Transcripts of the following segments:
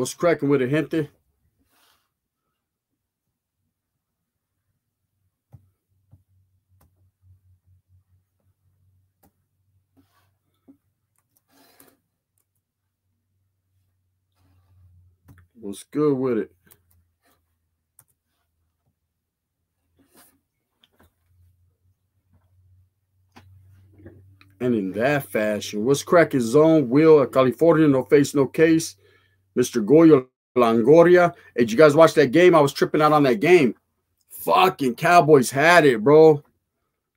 What's cracking with it, gente? What's good with it? And in that fashion, what's cracking zone? Will a California, no face, no case. Mr. Goyo Longoria. Hey, did you guys watch that game? I was tripping out on that game. Fucking Cowboys had it, bro.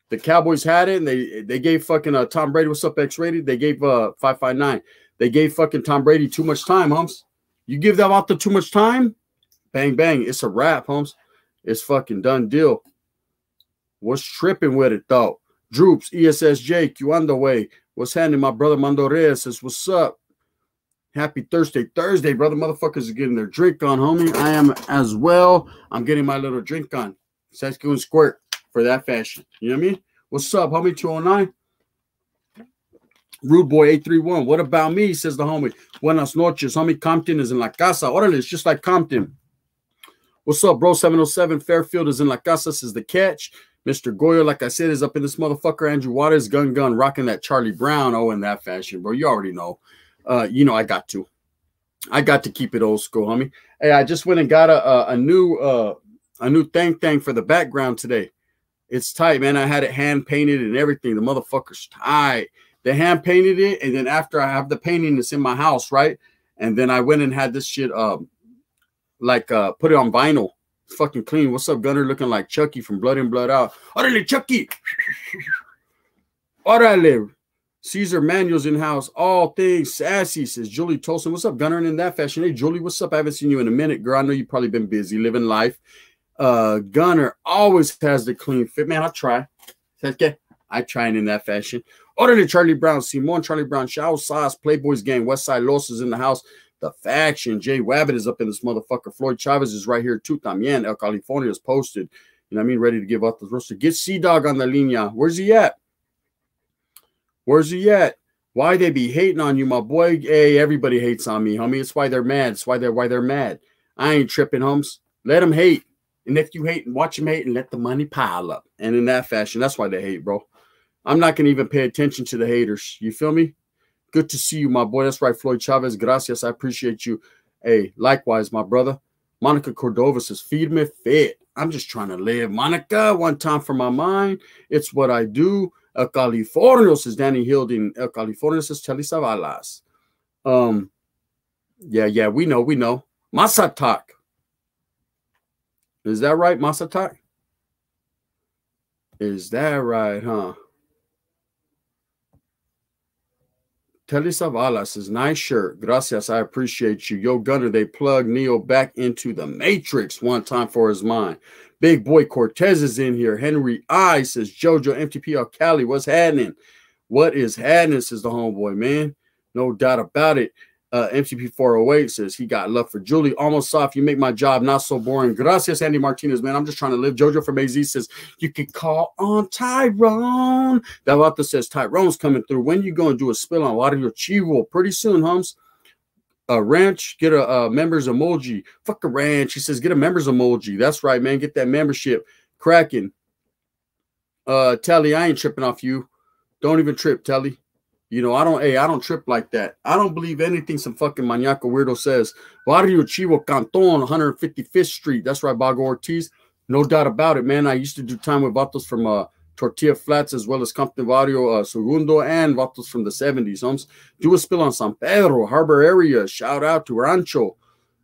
The Cowboys had it, and they they gave fucking uh, Tom Brady. What's up, X rated? They gave uh five five nine. They gave fucking Tom Brady too much time, Humps. You give them out the too much time, bang bang. It's a wrap, Humps. It's fucking done deal. What's tripping with it though? Droops, ESSJ, Q on the way. What's happening? My brother Mando Reyes says, What's up? Happy Thursday. Thursday, brother. Motherfuckers are getting their drink on, homie. I am as well. I'm getting my little drink on. Sesco and squirt for that fashion. You know what I mean? What's up, homie? 209. Rude Boy 831. What about me? Says the homie. Buenas noches. Homie Compton is in La Casa. Orale, it's just like Compton. What's up, bro? 707 Fairfield is in La Casa, says the catch. Mr. Goyo, like I said, is up in this motherfucker. Andrew Waters, gun gun, rocking that Charlie Brown. Oh, in that fashion, bro. You already know. Uh, you know, I got to. I got to keep it old school, homie. Hey, I just went and got a a, a new uh a new thing thing for the background today. It's tight, man. I had it hand painted and everything. The motherfucker's tight. They hand painted it, and then after I have the painting, it's in my house, right? And then I went and had this shit um like uh put it on vinyl fucking clean. What's up, Gunner? Looking like Chucky from Blood In Blood Out. Orale, Chucky. Orale. Caesar Manuel's in house. All things sassy, says Julie Tolson. What's up, Gunner? And in that fashion, hey, Julie, what's up? I haven't seen you in a minute, girl. I know you've probably been busy living life. Uh, Gunner always has the clean fit. Man, I try. Okay. I try and in that fashion. Order to Charlie Brown. Simon, Charlie Brown. Shower Sauce, Playboys Gang. Westside Los is in the house. The faction. Jay Wabbit is up in this motherfucker. Floyd Chavez is right here too. También. El California is posted. You know what I mean? Ready to give up the roster. Get Sea Dog on the linea. Where's he at? Where's he at? Why they be hating on you, my boy? Hey, everybody hates on me, homie. It's why they're mad. It's why they're why they're mad. I ain't tripping, homes. Let them hate. And if you hate, watch them hate and let the money pile up. And in that fashion, that's why they hate, bro. I'm not gonna even pay attention to the haters. You feel me? Good to see you, my boy. That's right, Floyd Chavez. Gracias. I appreciate you. Hey, likewise, my brother. Monica Cordova says, feed me fit. I'm just trying to live. Monica, one time for my mind. It's what I do. El Californio says Danny Hilding. El Californio says Telly Savalas. Um, yeah, yeah, we know, we know. Masatak. Is that right, Masatak? Is that right, huh? Telly Savalas says, nice shirt. Gracias. I appreciate you. Yo, Gunner, they plug Neo back into the Matrix one time for his mind. Big boy Cortez is in here. Henry I says, Jojo MTPL Cali, what's happening? What is happening? Says the homeboy, man. No doubt about it. Uh, MTP 408 says he got love for Julie. Almost soft. You make my job not so boring. Gracias, Andy Martinez, man. I'm just trying to live. Jojo from AZ says you can call on Tyrone. Davata says Tyrone's coming through. When you going to do a spill on Water Your Chivo? Pretty soon, Hums. A ranch, get a, a members emoji. Fuck a ranch. He says get a members emoji. That's right, man. Get that membership cracking. Uh, Telly, I ain't tripping off you. Don't even trip, Telly. You know, I don't, hey, I don't trip like that. I don't believe anything some fucking maniaco weirdo says. Barrio Chivo Canton, 155th Street. That's right, Bago Ortiz. No doubt about it, man. I used to do time with Vatos from uh, Tortilla Flats as well as Compton Barrio uh, Segundo and Vatos from the 70s. Homes. Do a spill on San Pedro, Harbor area. Shout out to Rancho.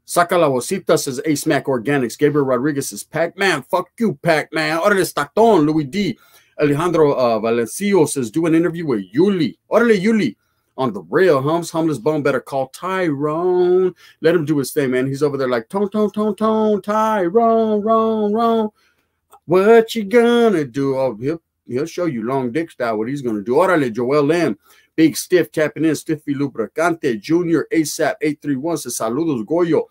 Saca la Bocita says Ace Mac Organics. Gabriel Rodriguez says Pac Man. Fuck you, Pac Man. Órale, Stockton, Louis D. Alejandro uh, Valencio says, do an interview with Yuli. Orale Yuli on the rail. Hums, Humbless Bone better call Tyrone. Let him do his thing, man. He's over there like, tone, tone, tone, tone, Tyrone, wrong, wrong. What you gonna do? Oh, he'll, he'll show you long dick style what he's gonna do. Orale, Joel M. Big Stiff tapping in. Stiffy Lubricante Junior ASAP 831 says, saludos, Goyo.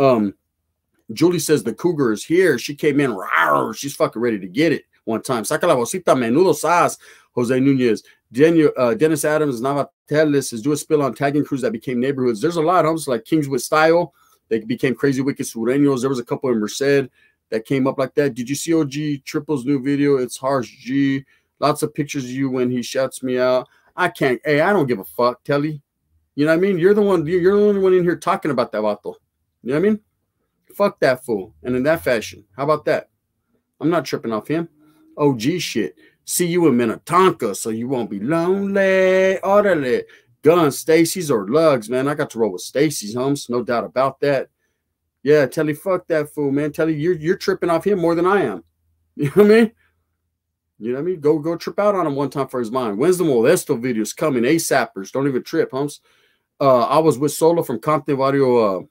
Um, Julie says the cougar is here. She came in. Rawr, she's fucking ready to get it one time. Saca la bolsita, menudo sas, Jose Nunez. Daniel, uh, Dennis Adams, Nava Tell do a spill on tagging crews that became neighborhoods. There's a lot, of homes like Kings with Style. They became crazy wicked sureños. There was a couple in Merced that came up like that. Did you see OG Triple's new video? It's harsh G. Lots of pictures of you when he shouts me out. I can't. Hey, I don't give a fuck, Telly. You know what I mean? You're the one. You're the only one in here talking about that vato. You know what I mean? Fuck that fool. And in that fashion, how about that? I'm not tripping off him. OG shit. See you in Minnetonka, so you won't be lonely. Orderly. Guns, Stacy's or Lugs, man. I got to roll with Stacy's, homes. No doubt about that. Yeah, tell Telly, fuck that fool, man. Telly, you're you're tripping off him more than I am. You know what I mean? You know what I mean? Go go trip out on him one time for his mind. When's the Modesto videos coming? ASAPers. Don't even trip, homes. Uh, I was with Solo from Conte Vario. Uh,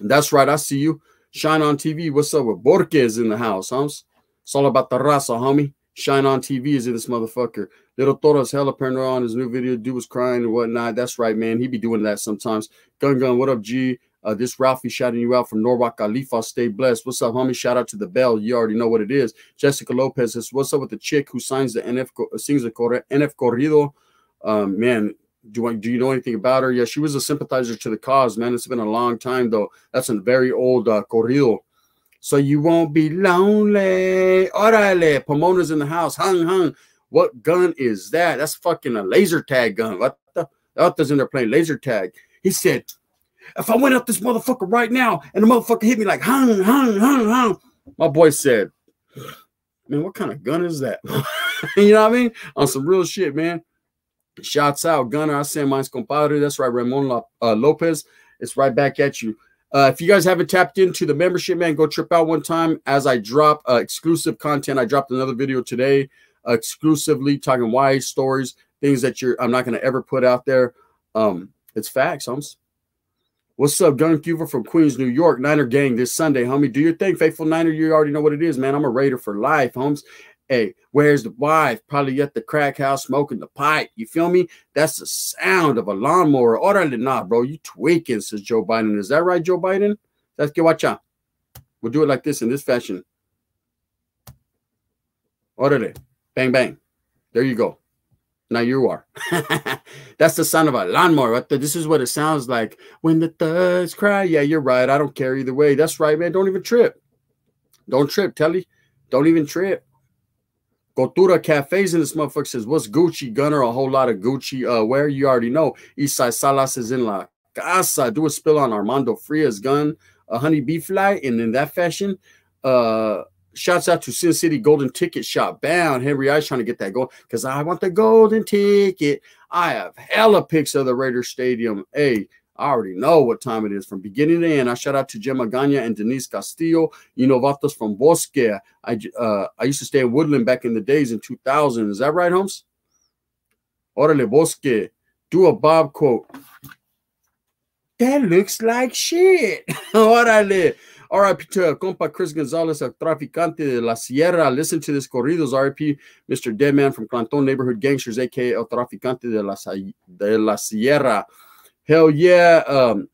that's right. I see you. Shine on TV. What's up with Borges in the house, homes? It's all about the raza, homie. Shine on TV is in this motherfucker. Little Toro's hella paranoid on his new video. Dude was crying and whatnot. That's right, man. He be doing that sometimes. Gun Gun, what up, G? Uh, this Ralphie shouting you out from Norwalk Khalifa. Stay blessed. What's up, homie? Shout out to the bell. You already know what it is. Jessica Lopez says, What's up with the chick who signs the NF sings the NF corrido? Um, man, do I, do you know anything about her? Yeah, she was a sympathizer to the cause, man. It's been a long time though. That's a very old uh, corrido so you won't be lonely. Orale, Pomona's in the house. Hung, hung. What gun is that? That's fucking a laser tag gun. What the? Other's in there playing laser tag. He said, if I went up this motherfucker right now and the motherfucker hit me like hung, hung, hung, hung. My boy said, man, what kind of gun is that? you know what I mean? On some real shit, man. Shots out, gunner. I say mine's compadre. That's right, Ramon uh, Lopez. It's right back at you. Uh, if you guys haven't tapped into the membership, man, go trip out one time as I drop uh, exclusive content. I dropped another video today, exclusively talking wise stories, things that you're I'm not going to ever put out there. Um, it's facts, homes. What's up, Gun Cuver from Queens, New York? Niner gang this Sunday, homie. Do your thing, faithful Niner. You already know what it is, man. I'm a Raider for life, homes. Hey, where's the wife? Probably at the crack house smoking the pipe. You feel me? That's the sound of a lawnmower. Orale, nah, bro. You tweaking, says Joe Biden. Is that right, Joe Biden? Let's get watch out. We'll do it like this in this fashion. Orale. Bang, bang. There you go. Now you are. That's the sound of a lawnmower. This is what it sounds like when the thugs cry. Yeah, you're right. I don't care either way. That's right, man. Don't even trip. Don't trip, Telly. Don't even trip. Cultura Cafes in this motherfucker says, What's Gucci Gunner? A whole lot of Gucci. Uh, where you already know. Eastside Salas is in La Casa. Do a spill on Armando Fria's gun, a honey bee fly. And in that fashion, uh, shouts out to Sin City Golden Ticket Shop. Bound Henry I's trying to get that gold because I want the golden ticket. I have hella pics of the Raiders Stadium. Hey, I already know what time it is from beginning to end. I shout out to Gemma Ganya and Denise Castillo, you know, Vatos from Bosque. I uh, I used to stay in Woodland back in the days in 2000. Is that right, Holmes? Orale Bosque. Do a Bob quote. That looks like shit. Orale. RIP to compa Chris Gonzalez, a traficante de la Sierra. Listen to this corridos. RIP Mr. Deadman from Clanton Neighborhood Gangsters, aka El Traficante de la, de la Sierra. Hell yeah. Um,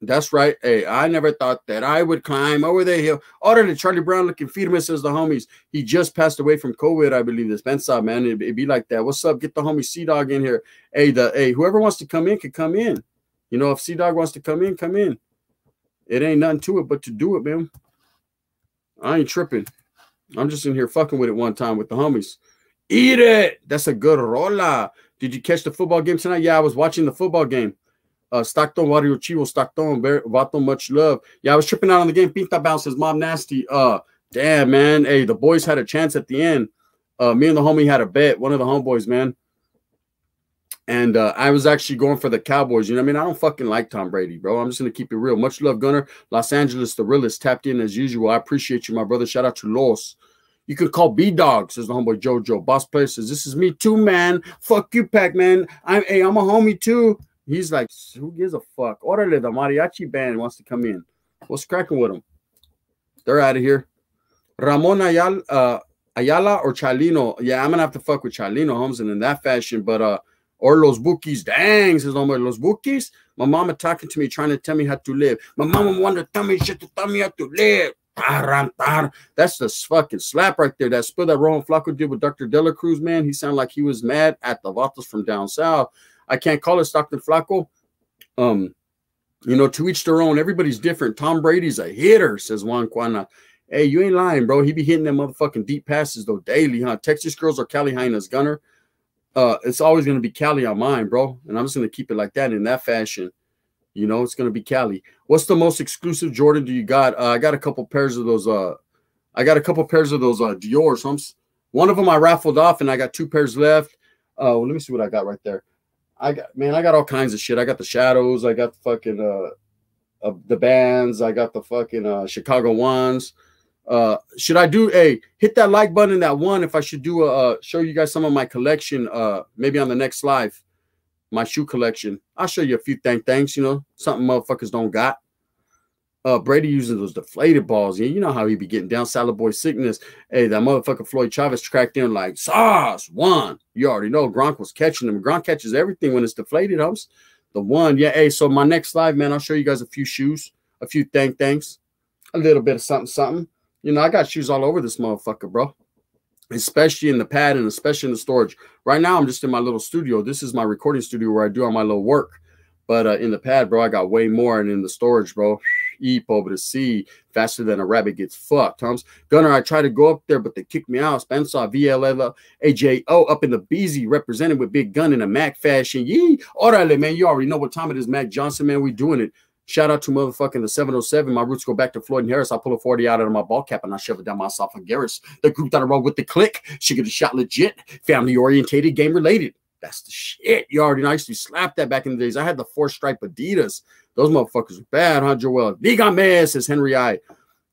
that's right. Hey, I never thought that I would climb over the hill. Order to Charlie Brown looking firme, says the homies. He just passed away from COVID, I believe. This Bensa, man. It'd, it'd, be like that. What's up? Get the homie Sea Dog in here. Hey, the hey, whoever wants to come in can come in. You know, if Sea Dog wants to come in, come in. It ain't nothing to it but to do it, man. I ain't tripping. I'm just in here fucking with it one time with the homies. Eat it. That's a good rolla. Did you catch the football game tonight? Yeah, I was watching the football game. Uh, Stockton, Wario Chivo, Stockton, Vato, much love. Yeah, I was tripping out on the game. Pinta bounces, mom nasty. Uh, damn, man. Hey, the boys had a chance at the end. Uh, me and the homie had a bet, one of the homeboys, man. And uh, I was actually going for the Cowboys. You know I mean? I don't fucking like Tom Brady, bro. I'm just going to keep it real. Much love, Gunner. Los Angeles, the realest, tapped in as usual. I appreciate you, my brother. Shout out to Los. You could call B Dog, says the homeboy Jojo. Boss player says, This is me too, man. Fuck you, Pac Man. I'm hey, I'm a homie too. He's like, Who gives a fuck? Orale, the mariachi band wants to come in. What's cracking with them? They're out of here. Ramon Ayala, uh, Ayala or Chalino. Yeah, I'm gonna have to fuck with Chalino Holmes and in that fashion, but uh or Los Bukis. Dang, says homeboy, Los Bukis. My mama talking to me, trying to tell me how to live. My mama wanted to tell me shit to tell me how to live. That's the fucking slap right there. That spill that Rohan Flaco did with Dr. Dela Cruz, man. He sounded like he was mad at the Vatos from down south. I can't call it Dr. Flaco. Um, you know, to each their own. Everybody's different. Tom Brady's a hitter, says Juan Quana. Hey, you ain't lying, bro. He be hitting them motherfucking deep passes though daily, huh? Texas girls are Cali Hyena's gunner. Uh, it's always gonna be Cali on mine, bro. And I'm just gonna keep it like that in that fashion. You know, it's gonna be Cali. What's the most exclusive Jordan do you got? Uh, I got a couple pairs of those. Uh, I got a couple pairs of those uh Dior. So I'm, one of them I raffled off, and I got two pairs left. Uh, well, let me see what I got right there. I got man, I got all kinds of shit. I got the shadows. I got the fucking uh, uh the bands. I got the fucking uh Chicago ones. Uh, should I do a hit that like button that one? If I should do a uh, show you guys some of my collection, uh, maybe on the next live, my shoe collection. I'll show you a few thing things, you know, something motherfuckers don't got. Uh, Brady using those deflated balls. Yeah, you know how he be getting down salad boy sickness. Hey, that motherfucker Floyd Chavez cracked in like sauce one. You already know Gronk was catching them. Gronk catches everything when it's deflated. Humps the one. Yeah. Hey, so my next live, man, I'll show you guys a few shoes, a few thing things, a little bit of something, something. You know, I got shoes all over this motherfucker, bro. Especially in the pad and especially in the storage. Right now, I'm just in my little studio. This is my recording studio where I do all my little work. But uh, in the pad, bro, I got way more. And in the storage, bro, eep over the sea faster than a rabbit gets fucked. Tom's Gunner, I tried to go up there, but they kicked me out. Spencer, VLL, AJO up in the BZ, represented with Big Gun in a Mac fashion. Yee, orale, man. You already know what time it is, Mac Johnson, man. We doing it. Shout out to motherfucking the 707. My roots go back to Floyd and Harris. I pull a 40 out of my ball cap and I shove it down my esophagus. The group that I roll with the click. She get a shot legit, family orientated, game related. That's the shit. You already know. I used to slap that back in the days. I had the four stripe Adidas. Those motherfuckers were bad, huh, Joel? Dígame, says Henry I.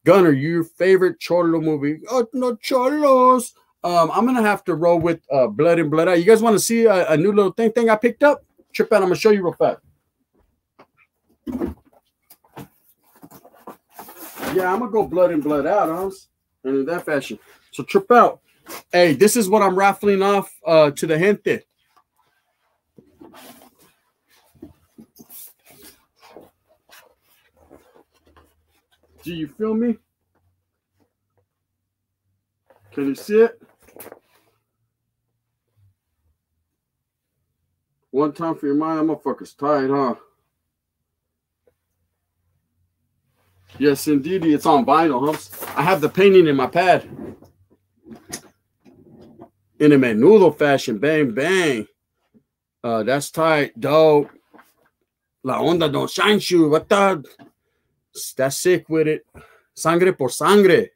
Gunner, your favorite Cholo movie? Oh, no, Cholos. Um, I'm gonna have to roll with uh, Blood In Blood Out. You guys want to see a, a, new little thing thing I picked up? Trip out. I'm gonna show you real fast. Yeah, I'm gonna go blood in blood out, huh? And in that fashion. So trip out. Hey, this is what I'm raffling off uh, to the gente. Do you feel me? Can you see it? One time for your mind, motherfucker's tight, huh? Yes, indeed. It's on vinyl, humps. I have the painting in my pad. In a menudo fashion. Bang, bang. Uh, that's tight. Dope. La onda don't shine shoe. What the? That's sick with it. Sangre por sangre.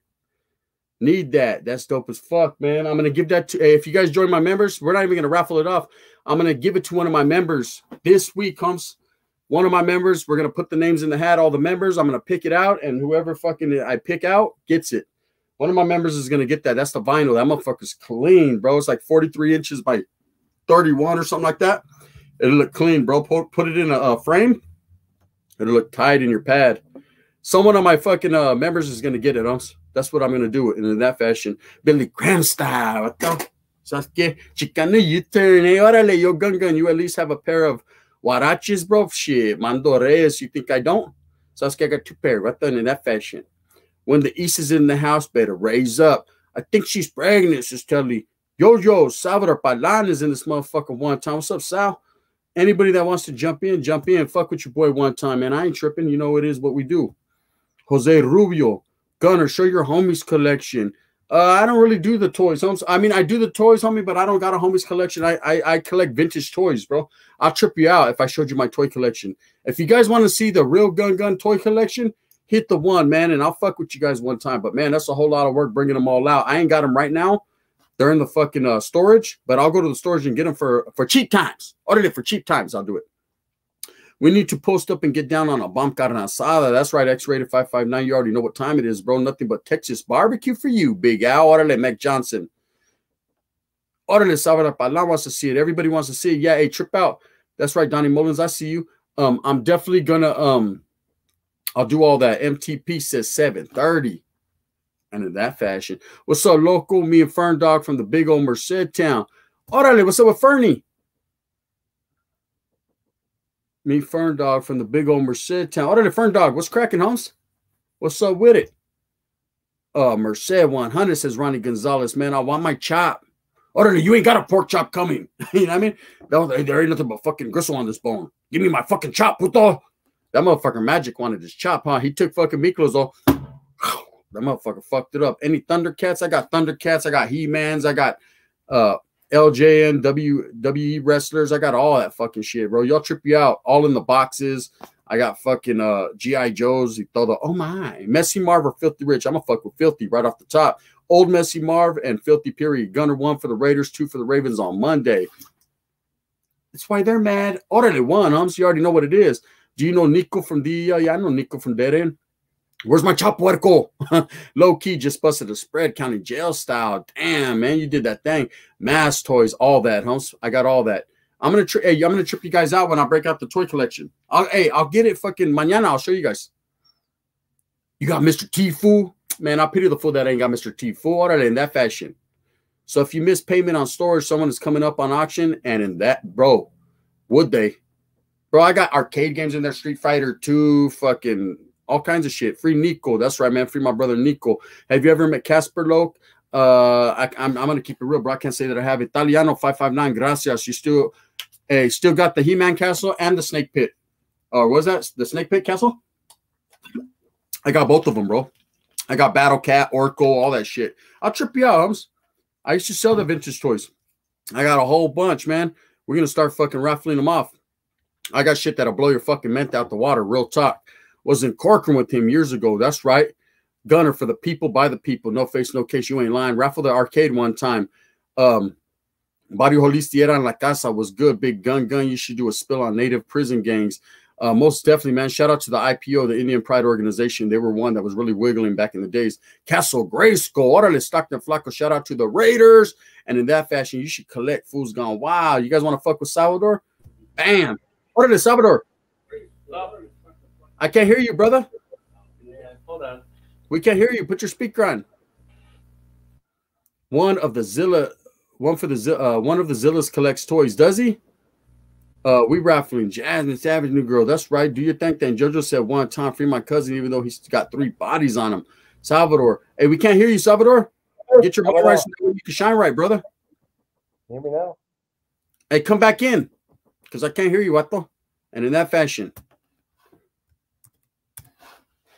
Need that. That's dope as fuck, man. I'm gonna give that to if you guys join my members, we're not even gonna raffle it off. I'm gonna give it to one of my members this week. Comes one of my members. We're gonna put the names in the hat, all the members. I'm gonna pick it out, and whoever fucking I pick out gets it. One of my members is gonna get that. That's the vinyl. That motherfucker's clean, bro. It's like 43 inches by 31 or something like that. It'll look clean, bro. Put, put it in a, a frame. It'll look tight in your pad. Someone of my fucking uh, members is gonna get it. Huh? That's what I'm gonna do and in that fashion. Billy Graham style. What. Chicana, you turn. Hey, órale, yo gun gun. You at least have a pair of Huaraches, bro, shit. Mando Reyes, you think I don't? So I got two pair right there in that fashion. When the East is in the house, better raise up. I think she's pregnant, says Telly. Yo, yo, Salvador Palan is in this motherfucker one time. What's up, Sal? Anybody that wants to jump in, jump in. Fuck with your boy one time, man. I ain't tripping. You know it is what we do. Jose Rubio, Gunner, show your homies collection. Uh, I don't really do the toys. I mean, I do the toys, homie, but I don't got a homies collection. I, I I collect vintage toys, bro. I'll trip you out if I showed you my toy collection. If you guys want to see the real gun gun toy collection, hit the one, man, and I'll fuck with you guys one time. But man, that's a whole lot of work bringing them all out. I ain't got them right now. They're in the fucking uh, storage, but I'll go to the storage and get them for for cheap times. Order it for cheap times. I'll do it. We need to post up and get down on a bomb carne asada. That's right, X-rated 559. You already know what time it is, bro. Nothing but Texas barbecue for you, Big Al. Orale, Mac Johnson. Orale, Salvador Palan wants to see it. Everybody wants to see it. Yeah, hey, trip out. That's right, Donnie Mullins. I see you. Um, I'm definitely gonna um I'll do all that. MTP says 730. And in that fashion. What's up, local? Me and Fern Dog from the big old Merced town. Orale, what's up with Fernie? Me, Fern Dog from the big old Merced town. Order the Fern Dog. What's cracking, Holmes? What's up with it? Uh, Merced 100 says Ronnie Gonzalez, man, I want my chop. Orderly, you ain't got a pork chop coming. you know what I mean? There ain't nothing but fucking gristle on this bone. Give me my fucking chop, puto. That motherfucker Magic wanted his chop, huh? He took fucking Miklos off. that motherfucker fucked it up. Any Thundercats? I got Thundercats. I got He-Mans. I got uh LJN, WWE wrestlers. I got all that fucking shit, bro. Y'all trip you out. All in the boxes. I got fucking uh GI Joes. You throw the oh my Messy Marv or Filthy Rich. I'm gonna fuck with Filthy right off the top. Old Messy Marv and Filthy Period. Gunner one for the Raiders, two for the Ravens on Monday. That's why they're mad. Already won, um. So you already know what it is. Do you know Nico from the? Uh, yeah, I know Nico from Dead End. Where's my chop puerco? Low key just busted a spread, county jail style. Damn, man, you did that thing. Mass toys, all that, huh? I got all that. I'm gonna tri- hey, I'm gonna trip you guys out when I break out the toy collection. I'll hey, I'll get it fucking mañana. I'll show you guys. You got Mr. T Fool. Man, I pity the fool that ain't got Mr. T Fool. All right, in that fashion. So if you miss payment on storage, someone is coming up on auction, and in that, bro, would they? Bro, I got arcade games in there, Street Fighter 2, fucking all kinds of shit. Free Nico. That's right, man. Free my brother Nico. Have you ever met Casper Loke? Uh, I, am I'm, I'm gonna keep it real, bro. I can't say that I have Italiano 559. Gracias. You still, hey, still got the He-Man castle and the Snake Pit. Or uh, was that the Snake Pit castle? I got both of them, bro. I got Battle Cat, Orko, all that shit. I'll trip you out. I used to sell the vintage toys. I got a whole bunch, man. We're gonna start fucking raffling them off. I got shit that'll blow your fucking mint out the water. Real talk. Was in Corcoran with him years ago. That's right. Gunner for the people by the people. No face, no case. You ain't lying. Raffle the arcade one time. Um, Barrio Holistiera en la Casa was good. Big gun gun. You should do a spill on native prison gangs. Uh, most definitely, man. Shout out to the IPO, the Indian Pride Organization. They were one that was really wiggling back in the days. Castle Grayskull, Orale Stockton Flaco. Shout out to the Raiders. And in that fashion, you should collect Fools Gone Wow. You guys want to fuck with Salvador? Bam. Orale Salvador. I can't hear you, brother. Yeah, hold on. We can't hear you. Put your speaker on. One of the Zilla, one for the uh, one of the Zillas collects toys. Does he? Uh, we raffling Jasmine Savage, new girl. That's right. Do you think that? Jojo said one time, free my cousin, even though he's got three bodies on him. Salvador. Hey, we can't hear you, Salvador. Get your mic right so you can shine right, brother. Hear me now? Hey, come back in. Because I can't hear you, Wato. And in that fashion.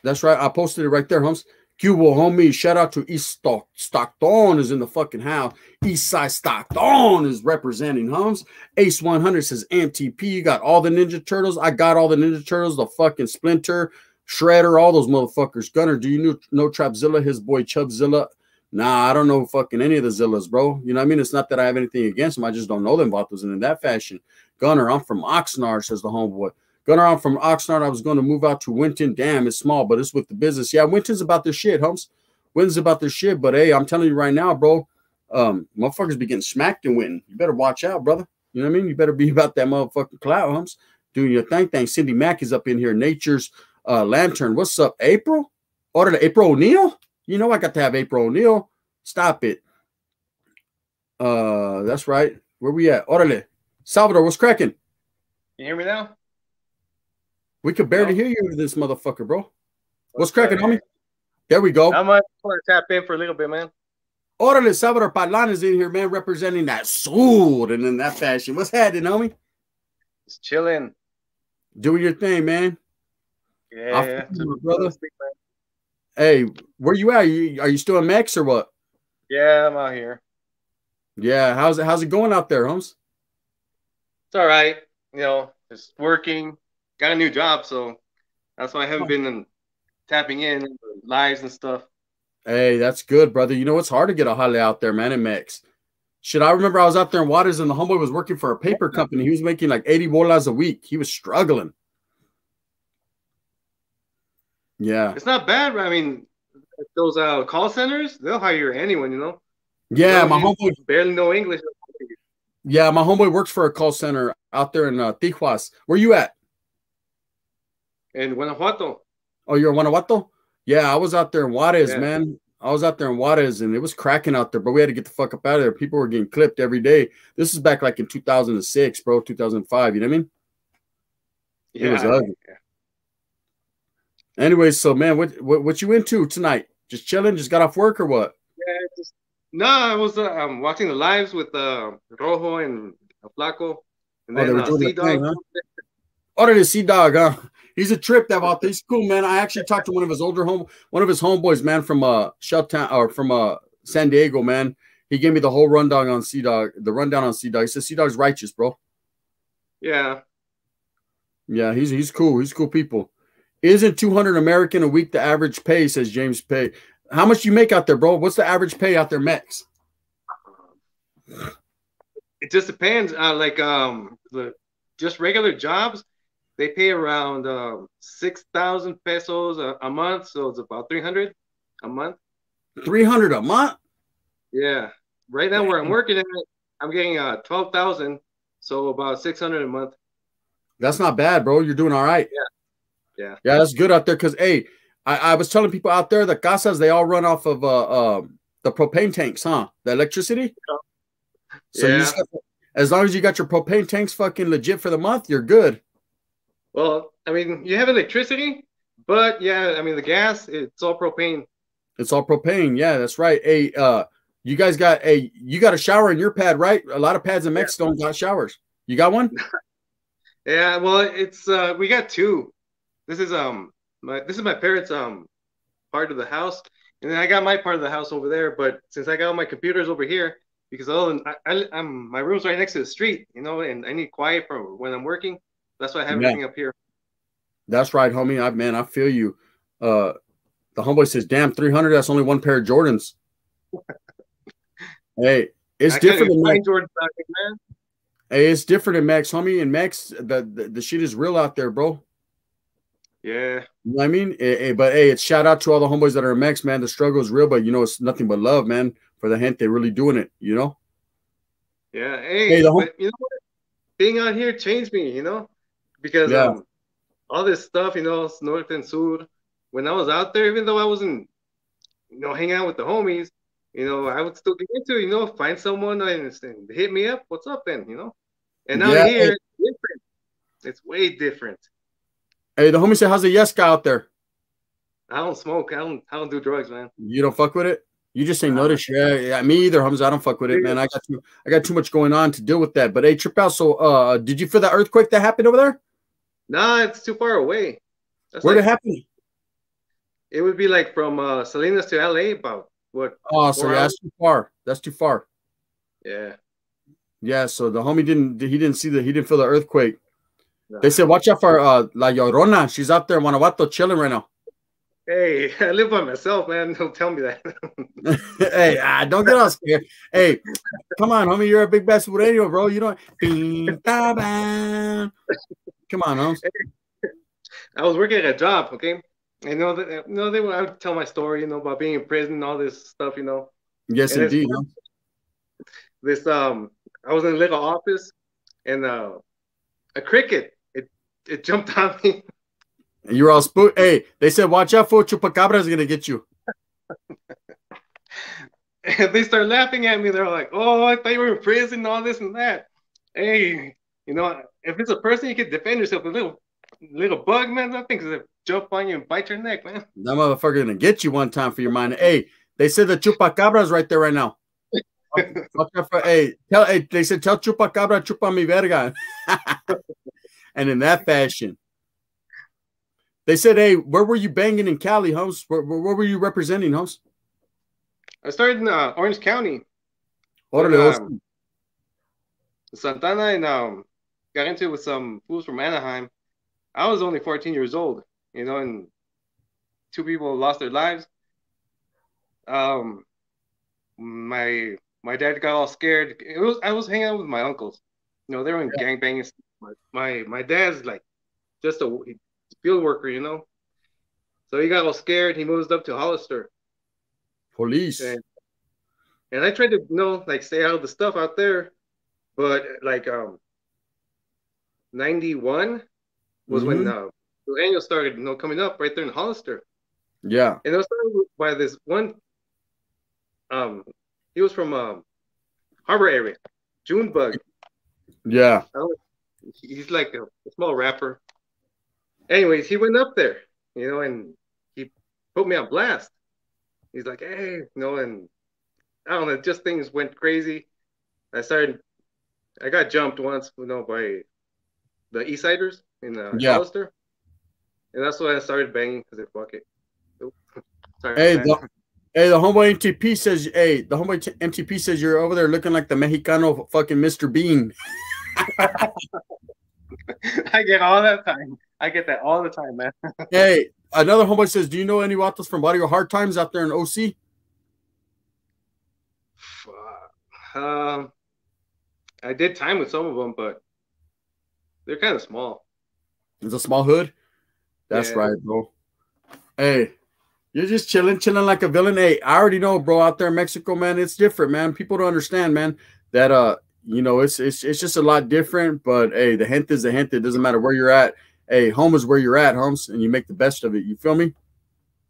That's right. I posted it right there, Hums. Cubo homie, shout out to East Stock Stockton is in the fucking house. East Side Stockton is representing Hums. Ace 100 says MTP. You got all the Ninja Turtles. I got all the Ninja Turtles, the fucking Splinter, Shredder, all those motherfuckers. Gunner, do you know, know Trapzilla, his boy Chubzilla? Nah, I don't know fucking any of the Zillas, bro. You know what I mean? It's not that I have anything against them. I just don't know them Vatos. And in that fashion, Gunner, I'm from Oxnard, says the homeboy. Going around from Oxnard, I was going to move out to Winton. Damn, it's small, but it's with the business. Yeah, Winton's about their shit, Humps. Winton's about their shit. But hey, I'm telling you right now, bro, um, motherfuckers be getting smacked in Winton. You better watch out, brother. You know what I mean? You better be about that motherfucking cloud, Humps. Doing your thing, thing. Cindy Mack is up in here. Nature's uh, Lantern. What's up, April? Order to April O'Neil? You know I got to have April O'Neil. Stop it. Uh, that's right. Where we at? Orale. Salvador, what's cracking? You hear me now? We could barely hear you this motherfucker, bro. What's cracking, homie? There we go. I'm gonna tap in for a little bit, man. Orale Salvador Padlan is in here, man, representing that sword and in that fashion. What's happening, homie? Just chilling. Doing your thing, man. Yeah, you, brother. Hey, where you at? Are you, are you still in Mex or what? Yeah, I'm out here. Yeah, how's it how's it going out there, Holmes? It's all right. You know, just working, got a new job, so that's why I haven't oh. been tapping in lives and stuff. Hey, that's good, brother. You know it's hard to get a holiday out there, man. In Mex. Should I remember I was out there in Juarez and the homeboy was working for a paper company. He was making like 80 bolas a week. He was struggling. Yeah. It's not bad. I mean, those uh, call centers, they'll hire anyone, you know? Yeah, my homeboy barely know English. Yeah, my homeboy works for a call center out there in uh, Tijuas. Where you at? In Guanajuato. Oh, you're in Guanajuato? Yeah, I was out there in Juarez, yeah. man. I was out there in Juarez and it was cracking out there, but we had to get the fuck up out of there. People were getting clipped every day. This is back like in 2006, bro, 2005. You know what I mean? Yeah. It was ugly. Yeah. Anyway, so man, what, what what you into tonight? Just chilling. Just got off work or what? Yeah, just no. I was uh, um, watching the lives with uh, Rojo and Flaco, and Oh, they were uh, doing the thing, huh? Oh, is Sea Dog, huh? He's a trip that out there. He's cool, man. I actually talked to one of his older home, one of his homeboys, man, from uh Shelltown or from uh San Diego, man. He gave me the whole rundown on Sea Dog, the rundown on Sea Dog. He says Sea Dog's righteous, bro. Yeah, Yeah, he's he's cool. He's cool people. Isn't 200 American a week the average pay? Says James Pay. How much do you make out there, bro? What's the average pay out there, Mex? it just depends. Uh, like um, the just regular jobs, they pay around um six thousand pesos a, a month, so it's about three hundred a month. 300 a month? Yeah, right now where I'm working at, I'm getting uh twelve thousand, so about six hundred a month. That's not bad, bro. You're doing all right. Yeah. Yeah. Yeah, that's good out there. Cause hey, I, I was telling people out there that casas they all run off of uh, uh the propane tanks, huh? The electricity. So you Yeah. just as long as you got your propane tanks fucking legit for the month, you're good. Well, I mean, you have electricity, but yeah, I mean the gas, it's all propane. It's all propane. Yeah, that's right. Hey, uh, you guys got a you got a shower in your pad, right? A lot of pads in Mexico don't got showers. You got one? Yeah, well, it's uh we got two. This is um my this is my parents' um part of the house, and then I got my part of the house over there. But since I got all my computers over here, because other than I, I I'm my room's right next to the street, you know, and I need quiet for when I'm working. That's why I have Yeah. everything up here. That's right, homie. I man, I feel you. Uh the homeboy says, damn, 300, that's only one pair of Jordans. hey, it's I different in Mex. Jordan man. Hey, it's different in Max, homie. And Max, the, the, the shit is real out there, bro. Yeah, You know what I mean? Eh, eh, but hey, it's shout out to all the homeboys that are in Mex, man. The struggle is real, but you know, it's nothing but love, man, for the gente really doing it, you know? yeah. Hey, Hey, the you know what? Being out here changed me, you know, because Yeah. um, all this stuff, you know, north and south. When I was out there, even though I wasn't, you know, hanging out with the homies, you know, I would still get into, you know, find someone and, and hit me up. What's up, then, you know? And now Yeah, here, hey. it's different. It's way different. Hey, the homie said, how's the yes guy out there? I don't smoke. I don't. I don't do drugs, man. You don't fuck with it? You just ain't notice. Yeah, yeah, me either, Humza. I don't fuck with it, man. I got too, I got too much going on to deal with that. But hey, trip out. So, uh, did you feel that earthquake that happened over there? Nah, it's too far away. That's Where like, it happen? it would be like from uh, Salinas to LA, about what? Oh, so that's too far. That's too far. Yeah. Yeah. So the homie didn't. He didn't see the. He didn't feel the earthquake. No. They said, watch out for uh, La Llorona. She's out there in Guanajuato chilling right now. Hey, I live by myself, man. Don't tell me that. hey, ah, don't get all scared. Hey, come on, homie. You're a big bass radio, bro. You don't. Bing, da, bang. Come on, Holmes. I was working at a job, okay? You know, that, you know, they would, I would tell my story, you know, about being in prison and all this stuff, you know. Yes, And indeed. This, um, I was in a little office, and uh, a cricket, it it jumped on me. And you're all spooked. Hey, they said, watch out for Chupacabra is gonna get you. And they start laughing at me. They're like, "Oh, I thought you were in prison, and all this and that." Hey, you know, if it's a person, you can defend yourself. A little, little bug, man, that thing's gonna jump on you and bite your neck, man. That motherfucker gonna get you one time for your mind. Hey, they said the chupacabra's is right there right now. Watch out for- hey, tell hey, they said tell Chupacabra chupa mi verga. and in that fashion. They said, hey, where were you banging in Cali, Holmes? Where, where, where were you representing, Holmes? I started in uh, Orange County, Órale, Um, Santa Ana, and um, got into it with some fools from Anaheim. I was only 14 years old, you know, and two people lost their lives. Um, my my dad got all scared. It was I was hanging out with my uncles. You know, they were in gang banging. My, my my dad's like just a field worker, you know. So he got all scared. He moved up to Hollister. police. And, and I tried to, you know, like stay out of the stuff out there, but like um, ninety one was when uh, the annual started, you know, coming up right there in Hollister, Yeah. and it was started by this one. Um, he was from um, Harbor area, Junebug. Yeah. He's like a, a small rapper. Anyways, he went up there, you know, and he put me on blast. he's like, hey, you know, and I don't know, just things went crazy. I started, I got jumped once, you know, by the East Siders in uh, yeah. Hollister. And that's why I started banging because it fuck it. Sorry, hey, the, hey, the homeboy MTP says, hey, the homeboy MTP says you're over there looking like the Mexicano fucking Mr. Bean. I get all that time. I get that all the time, man. hey, another homeboy says, do you know any Vatos from Barrio Hard Times out there in OC? Um, I did time with some of them, but they're kind of small. It's a small hood. That's yeah. right, bro. Hey, you're just chilling, chilling like a villain. Hey, I already know, bro. Out there in Mexico, man, it's different, man. People don't understand, man. That uh, you know, it's it's it's just a lot different. But hey, the hint is the hint. It doesn't matter where you're at. Hey, home is where you're at, homes, and you make the best of it. You feel me?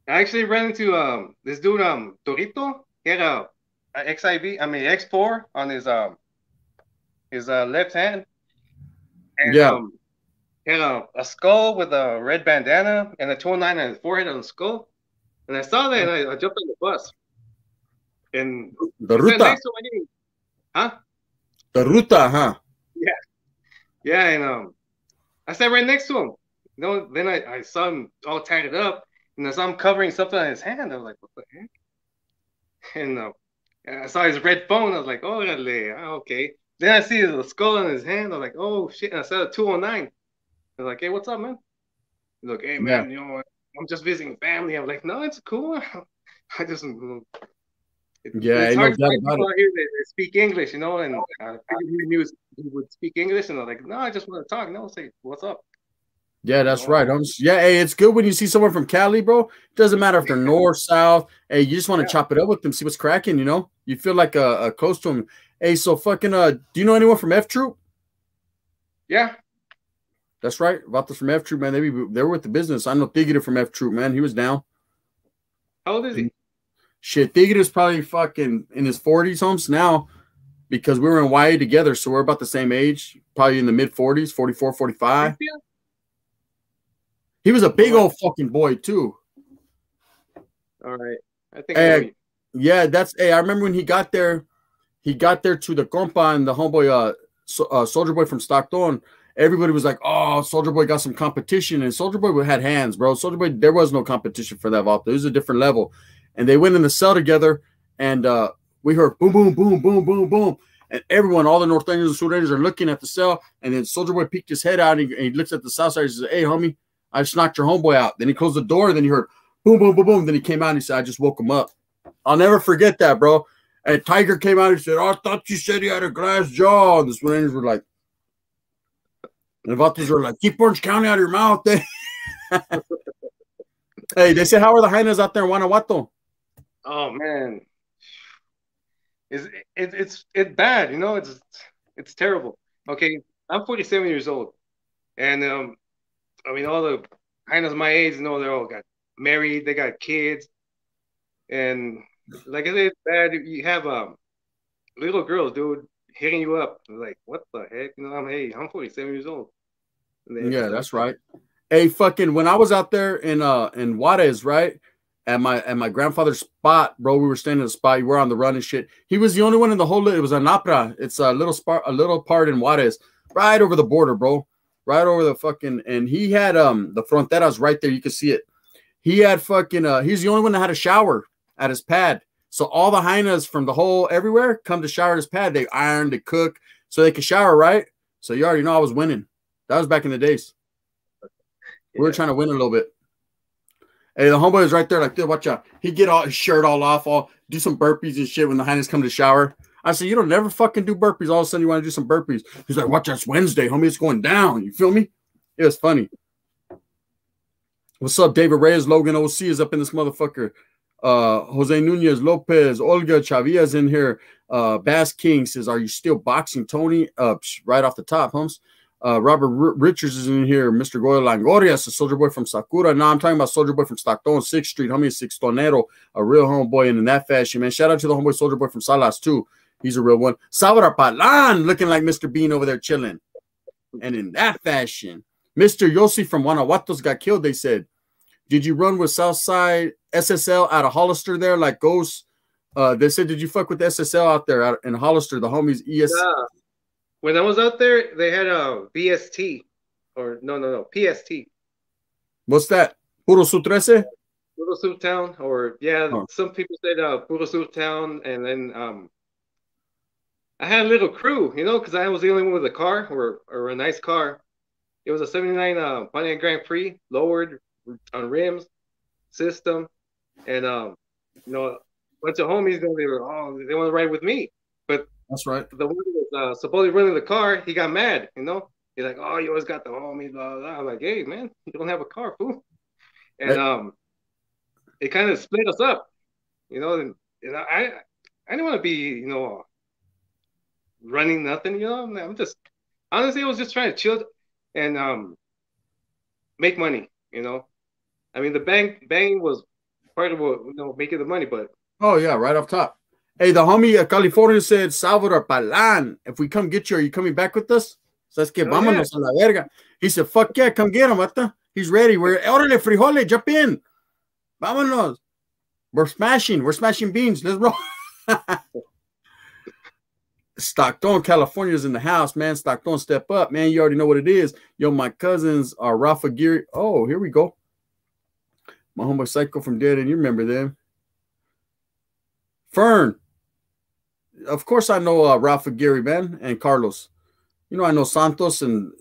I actually ran into um this dude um Torito. He had a, a XIV, I mean X4 on his um his uh, left hand. And, yeah. Um, had a, a, skull with a red bandana and a 209 on his forehead on the skull. And I saw that and I, I jumped on the bus. And the ruta. Huh? The ruta, huh? Yeah. Yeah, and um I sat right next to him. You know, then I, I saw him all tatted up and I saw him covering something on his hand. I was like, what the heck? And uh, I saw his red phone. I was like, oh, okay. Then I see the skull in his hand. I'm like, oh shit. And I saw a 209. I was like, hey, what's up, man? He's like, hey, man, yeah. you know, I'm just visiting family. I'm like, no, it's cool. I just, it, yeah, it's hard to find people out here that, that, speak English, you know, and uh, he knew he would speak English, and I'm like, no, I just want to talk. No, say, what's up? Yeah, that's right. I'm just, yeah, hey, it's good when you see someone from Cali, bro. It doesn't matter if they're north, south. Hey, you just want to yeah. chop it up with them, see what's cracking. You know, you feel like a, a close to them. Hey, so fucking, uh, do you know anyone from F Troop? Yeah, that's right. About this from F Troop, man. They be they were with the business. I know Tigre from F Troop, man. He was down. How old is he? Shit, Tigre's probably fucking in his 40s, homes now because we were in YA together. So we're about the same age, probably in the mid 40s, 44, 45. He was a big old fucking boy too. All right. I think hey, yeah, that's hey, I remember when he got there, he got there to the compa and the homeboy uh, so, uh soldier boy from Stockton. Everybody was like, "Oh, Soldier Boy got some competition," and Soldier Boy had hands, bro. Soldier Boy, there was no competition for that vault. It was a different level, and they went in the cell together, and uh, we heard boom, boom, boom, boom, boom, boom, and everyone, all the North Rangers and South Rangers are looking at the cell, and then Soldier Boy peeked his head out, and he, and he looks at the south side. He says, "Hey, homie, I just knocked your homeboy out. Then he closed the door. and Then he heard boom, boom, boom, boom. Then he came out and he said, I just woke him up. I'll never forget that, bro. And Tiger came out and said, oh, I thought you said he had a glass jaw. And the Rangers were like, and the Vatos were like, keep Orange County out of your mouth. hey, they said, how are the hyenas out there in Guanajuato? Oh, man. It's, it, it's, it's bad, you know, it's, it's terrible. Okay, I'm 47 years old. And um, I mean, all the hyenas my age, you know, they all got married, they got kids, and like I said, bad. You have um little girls, dude, hitting you up. Like, what the heck? You know, I'm hey, I'm 47 years old. Yeah, that's right. Hey, fucking, when I was out there in uh in Juarez, right? At my at my grandfather's spot, bro. We were staying in the spot. We were on the run and shit. He was the only one in the whole. It was a Napra. It's a little spot, a little part in Juarez, right over the border, bro right over the fucking and he had um the fronteras right there. You can see it. He had fucking uh he's the only one that had a shower at his pad. So all the hyenas from the whole everywhere come to shower at his pad. They iron, they cook, so they could shower, right? So you already know I was winning. That was back in the days. We were trying to win a little bit. Hey, the homeboy is right there, like, dude, watch out. He get all his shirt all off, all do some burpees and shit when the hyenas come to shower. I said, you don't never fucking do burpees. All of a sudden, you want to do some burpees. He's like, watch, that's Wednesday, homie. It's going down. You feel me? It was funny. What's up, David Reyes? Logan OC is up in this motherfucker. Uh, Jose Nunez Lopez, Olga Chavia's in here. Uh, Bass King says, Are you still boxing, Tony? Uh, right off the top, Holmes. Uh, Robert R Richards is in here. Mr. Goyo Langorias, a soldier boy from Sakura. Now I'm talking about soldier boy from Stockton, 6th Street, homie, Sixtonero, a real homeboy. And in that fashion, man, shout out to the homeboy soldier boy from Salas, too. He's a real one. Salvador Palan looking like Mr. Bean over there chilling. And in that fashion, Mr. Yossi from Guanajuato's got killed, they said. Did you run with Southside SSL out of Hollister there, like Ghost? Uh, they said, did you fuck with SSL out there out in Hollister, the homies ES? Yeah. When I was out there, they had a VST, or no, no, no, PST. What's that? Puro Sur 13? Puro Sur Town, or yeah, Oh. some people said uh, Puro Sur Town, and then um, I had a little crew, you know, because I was the only one with a car or or a nice car. It was a '79 uh, Pontiac Grand Prix, lowered on rims, system, and um, you know, a bunch of homies. They were oh, they want to ride with me. But that's right. The one who was uh, supposedly running the car, he got mad, you know. He's like, "Oh, you always got the homies." Blah, blah, blah. I'm like, "Hey, man, you don't have a car, fool." And Right. um, it kind of split us up, you know. And, and I, I didn't want to be, you know, running nothing, you know. I'm just honestly, I was just trying to chill and um, make money, you know. I mean, the bang bang was part of what you know making the money, but Oh yeah, right off top. Hey, the homie uh, California said Salvador Palan. If we come get you, are you coming back with us? Says que Oh, vámonos a la verga. He said, fuck yeah, come get him, Mata. He's ready. We're órale, frijoles, jump in. Vámonos. We're smashing. We're smashing beans. Let's roll. Stockton, California's in the house, man. Stockton, step up, man. You already know what it is. Yo, my cousins are Rafa Geary. Oh, here we go. My homeboy Psycho from Dead, and you remember them. Fern. Of course, I know uh, Rafa Gary, man, and Carlos. You know, I know Santos and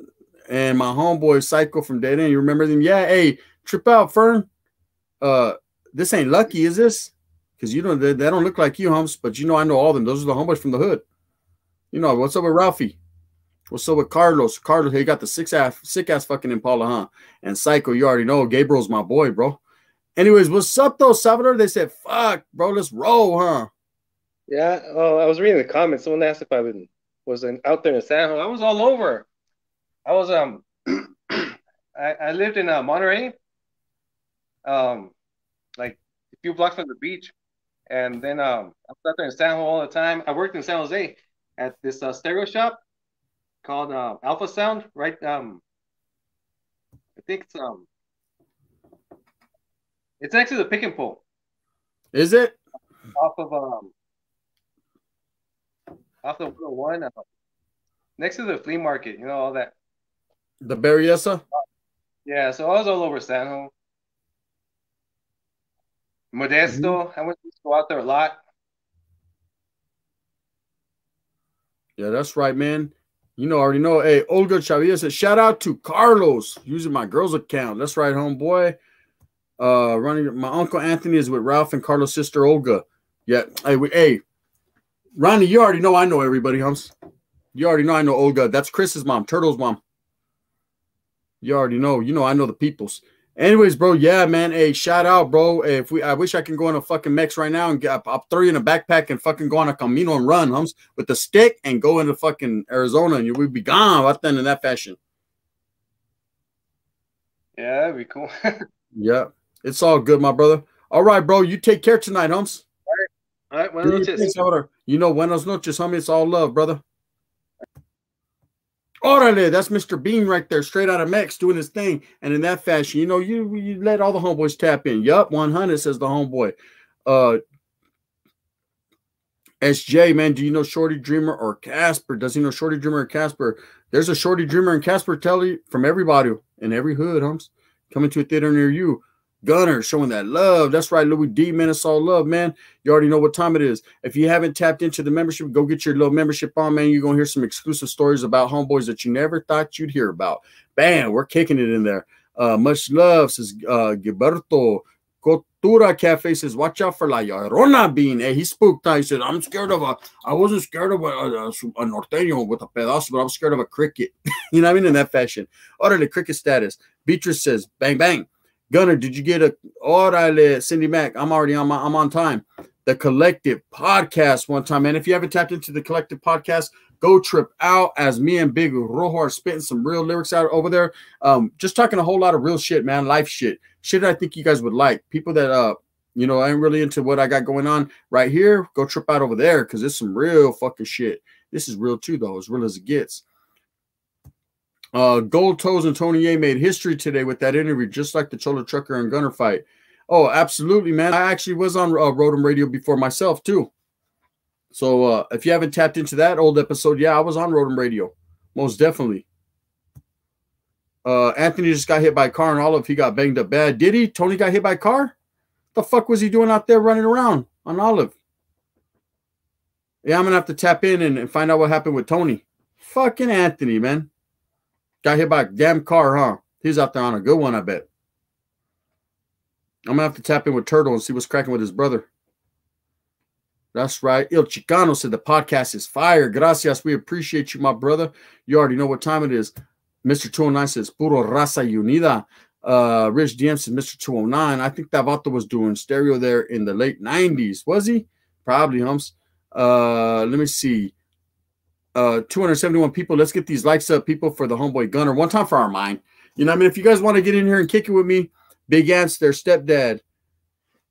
and my homeboy Psycho from Dead End. You remember them? Yeah. Hey, trip out, Fern. Uh, this ain't lucky, is this? Because you know they, they don't look like you, humps, but you know I know all them. Those are the homeboys from the hood. You know what's up with Ralphie? What's up with Carlos? Carlos, he got the six ass, sick ass fucking Impala, huh? And Psycho, you already know Gabriel's my boy, bro. Anyways, what's up though, Salvador? They said, "Fuck, bro, let's roll, huh?" Yeah, oh, I was reading the comments. Someone asked if I was, was out there in San Jose. I was all over. I was um, I, I lived in uh, Monterey, um, like a few blocks from the beach, and then um, I was out there in San Jose all the time. I worked in San Jose at this uh, stereo shop called uh, Alpha Sound, right? Um, I think it's um, it's next to the pick and pull Is it? off of um off the 101 uh, next to the flea market you know all that The Berryessa? yeah so i was all over san Jose modesto i went to go out there a lot Yeah, that's right, man. You know, already know. Hey, Olga Chavez said, shout out to Carlos using my girl's account. That's right, homeboy. Uh, running my uncle Anthony is with Ralph and Carlos' sister Olga. Yeah, hey, we, hey, Ronnie, you already know I know everybody, Humps. You already know I know Olga. That's Chris's mom, Turtle's mom. You already know. You know I know the peoples. Anyways, bro, yeah, man. Hey, shout out, bro. Hey, if we, I wish I can go in a fucking Mex right now and get, I'll throw you in a backpack and fucking go on a camino and run, Hums, with the stick and go into fucking Arizona and you would be gone right then in that fashion. yeah that'd be cool Yeah, it's all good, my brother. All right, bro. You take care tonight, Hums. all right Do buenas your noches. Salvador. You know, buenos noches, homie. It's all love, brother. Orale, that's Mr. Bean right there, straight out of Mex, doing his thing. And in that fashion, you know, you you let all the homeboys tap in. Yup, 100 says the homeboy. Uh SJ, man, do you know Shorty Dreamer or Casper? Does he know Shorty Dreamer or Casper? There's a Shorty Dreamer and Casper Telly from everybody in every hood, homes coming to a theater near you. Gunner showing that love. That's right, Louis D. All love, man. You already know what time it is. If you haven't tapped into the membership, go get your little membership on, man. You're gonna hear some exclusive stories about homeboys that you never thought you'd hear about. Bam, we're kicking it in there. Uh, much love, says uh Gilberto. Cultura Cafe says, watch out for La Llorona bean. Hey, he spooked. He said, I'm scared of a, I wasn't scared of a, a, a norteño with a pedazo, but I'm scared of a cricket. you know what I mean? In that fashion. the cricket status. Beatrice says, bang, bang. Gunner, did you get a orale, Cindy Mac? I'm already on my, I'm on time. The collective podcast one time. And if you haven't tapped into the collective podcast, go trip out as me and Big Rojo are spitting some real lyrics out over there. Um, just talking a whole lot of real shit, man, life shit, shit I think you guys would like. People that uh, you know, I ain't really into what I got going on right here. Go trip out over there because it's some real fucking shit. This is real too, though, as real as it gets. Uh, Gold Toes and Tony A made history today with that interview, just like the Cholo Trucker and Gunner fight. Oh, absolutely, man. I actually was on uh, Rotom Radio before myself, too. So uh, if you haven't tapped into that old episode, yeah, I was on Rotom Radio. Most definitely. Uh, Anthony just got hit by a car and Olive. He got banged up bad. Did he? Tony got hit by a car? The fuck was he doing out there running around on Olive? Yeah, I'm gonna have to tap in and, and find out what happened with Tony. Fucking Anthony, man. Got hit by a damn car, huh? He's out there on a good one, I bet. I'm gonna have to tap in with Turtle and see what's cracking with his brother. That's right. Il Chicano said the podcast is fire. Gracias. We appreciate you, my brother. You already know what time it is. Mr. 209 says Puro Raza Unida. Uh, Rich DM says Mr. 209. I think that Vato was doing stereo there in the late 90s. Was he? Probably, Humps. Uh, let me see. Uh, 271 people. Let's get these likes up, people, for the homeboy gunner. One time for our mind. You know, I mean, if you guys want to get in here and kick it with me, Big Ant's their stepdad.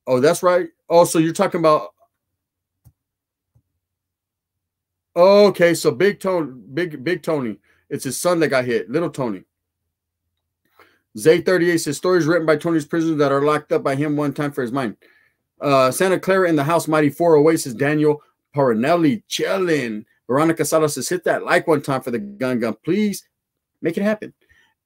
Oh, that's right. Oh, so you're talking about. Okay, so Big Tony, Big Big Tony. It's his son that got hit, little Tony. Zay38 says stories written by Tony's prisoners that are locked up by him one time for his mind. Uh, Santa Clara in the house, Mighty 408 says Daniel Parinelli chilling. Veronica Salas says hit that like one time for the gun gun. Please make it happen.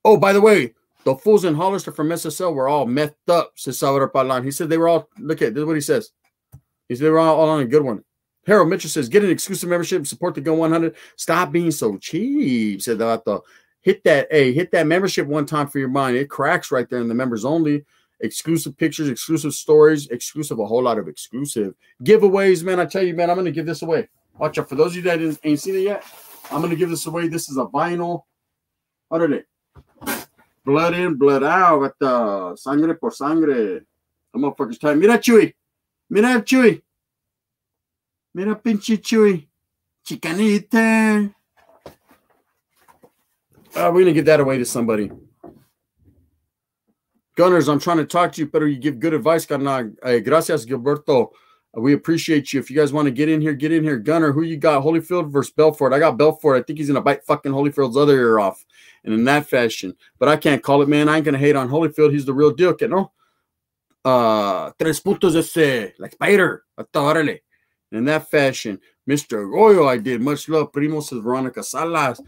Oh, by the way, the fools in Hollister from SSL were all methed up, says Salvador Palan. He said they were all, look at this is what he says. He said they were all, all on a good one. Harold Mitchell says, get an exclusive membership, support the Gun 100. Stop being so cheap, said the Hit that, hey, hit that membership one time for your mind. It cracks right there in the members only. Exclusive pictures, exclusive stories, exclusive, a whole lot of exclusive giveaways, man. I tell you, man, I'm going to give this away. Watch out. For those of you that ain't seen it yet, I'm going to give this away. This is a vinyl. Órale. Blood in, blood out. With the sangre por sangre. The motherfucker's time. Mira, Chuy. Mira, Chuy. Mira, pinche Chuy. Chicanita. Uh, we're going to give that away to somebody. Gunners, I'm trying to talk to you, better you give good advice, carnal. Hey, gracias, Gilberto. Uh, we appreciate you. If you guys want to get in here, get in here. Gunner, who you got? Holyfield versus Belfort. I got Belfort. I think he's to bite fucking Holyfield's other ear off. And in that fashion. But I can't call it, man. I ain't to hate on Holyfield. He's the real deal, que no? Uh, tres puntos ese, like spider. In that fashion, Mr. Goyo, I did. Much love. Primo says Veronica Salas.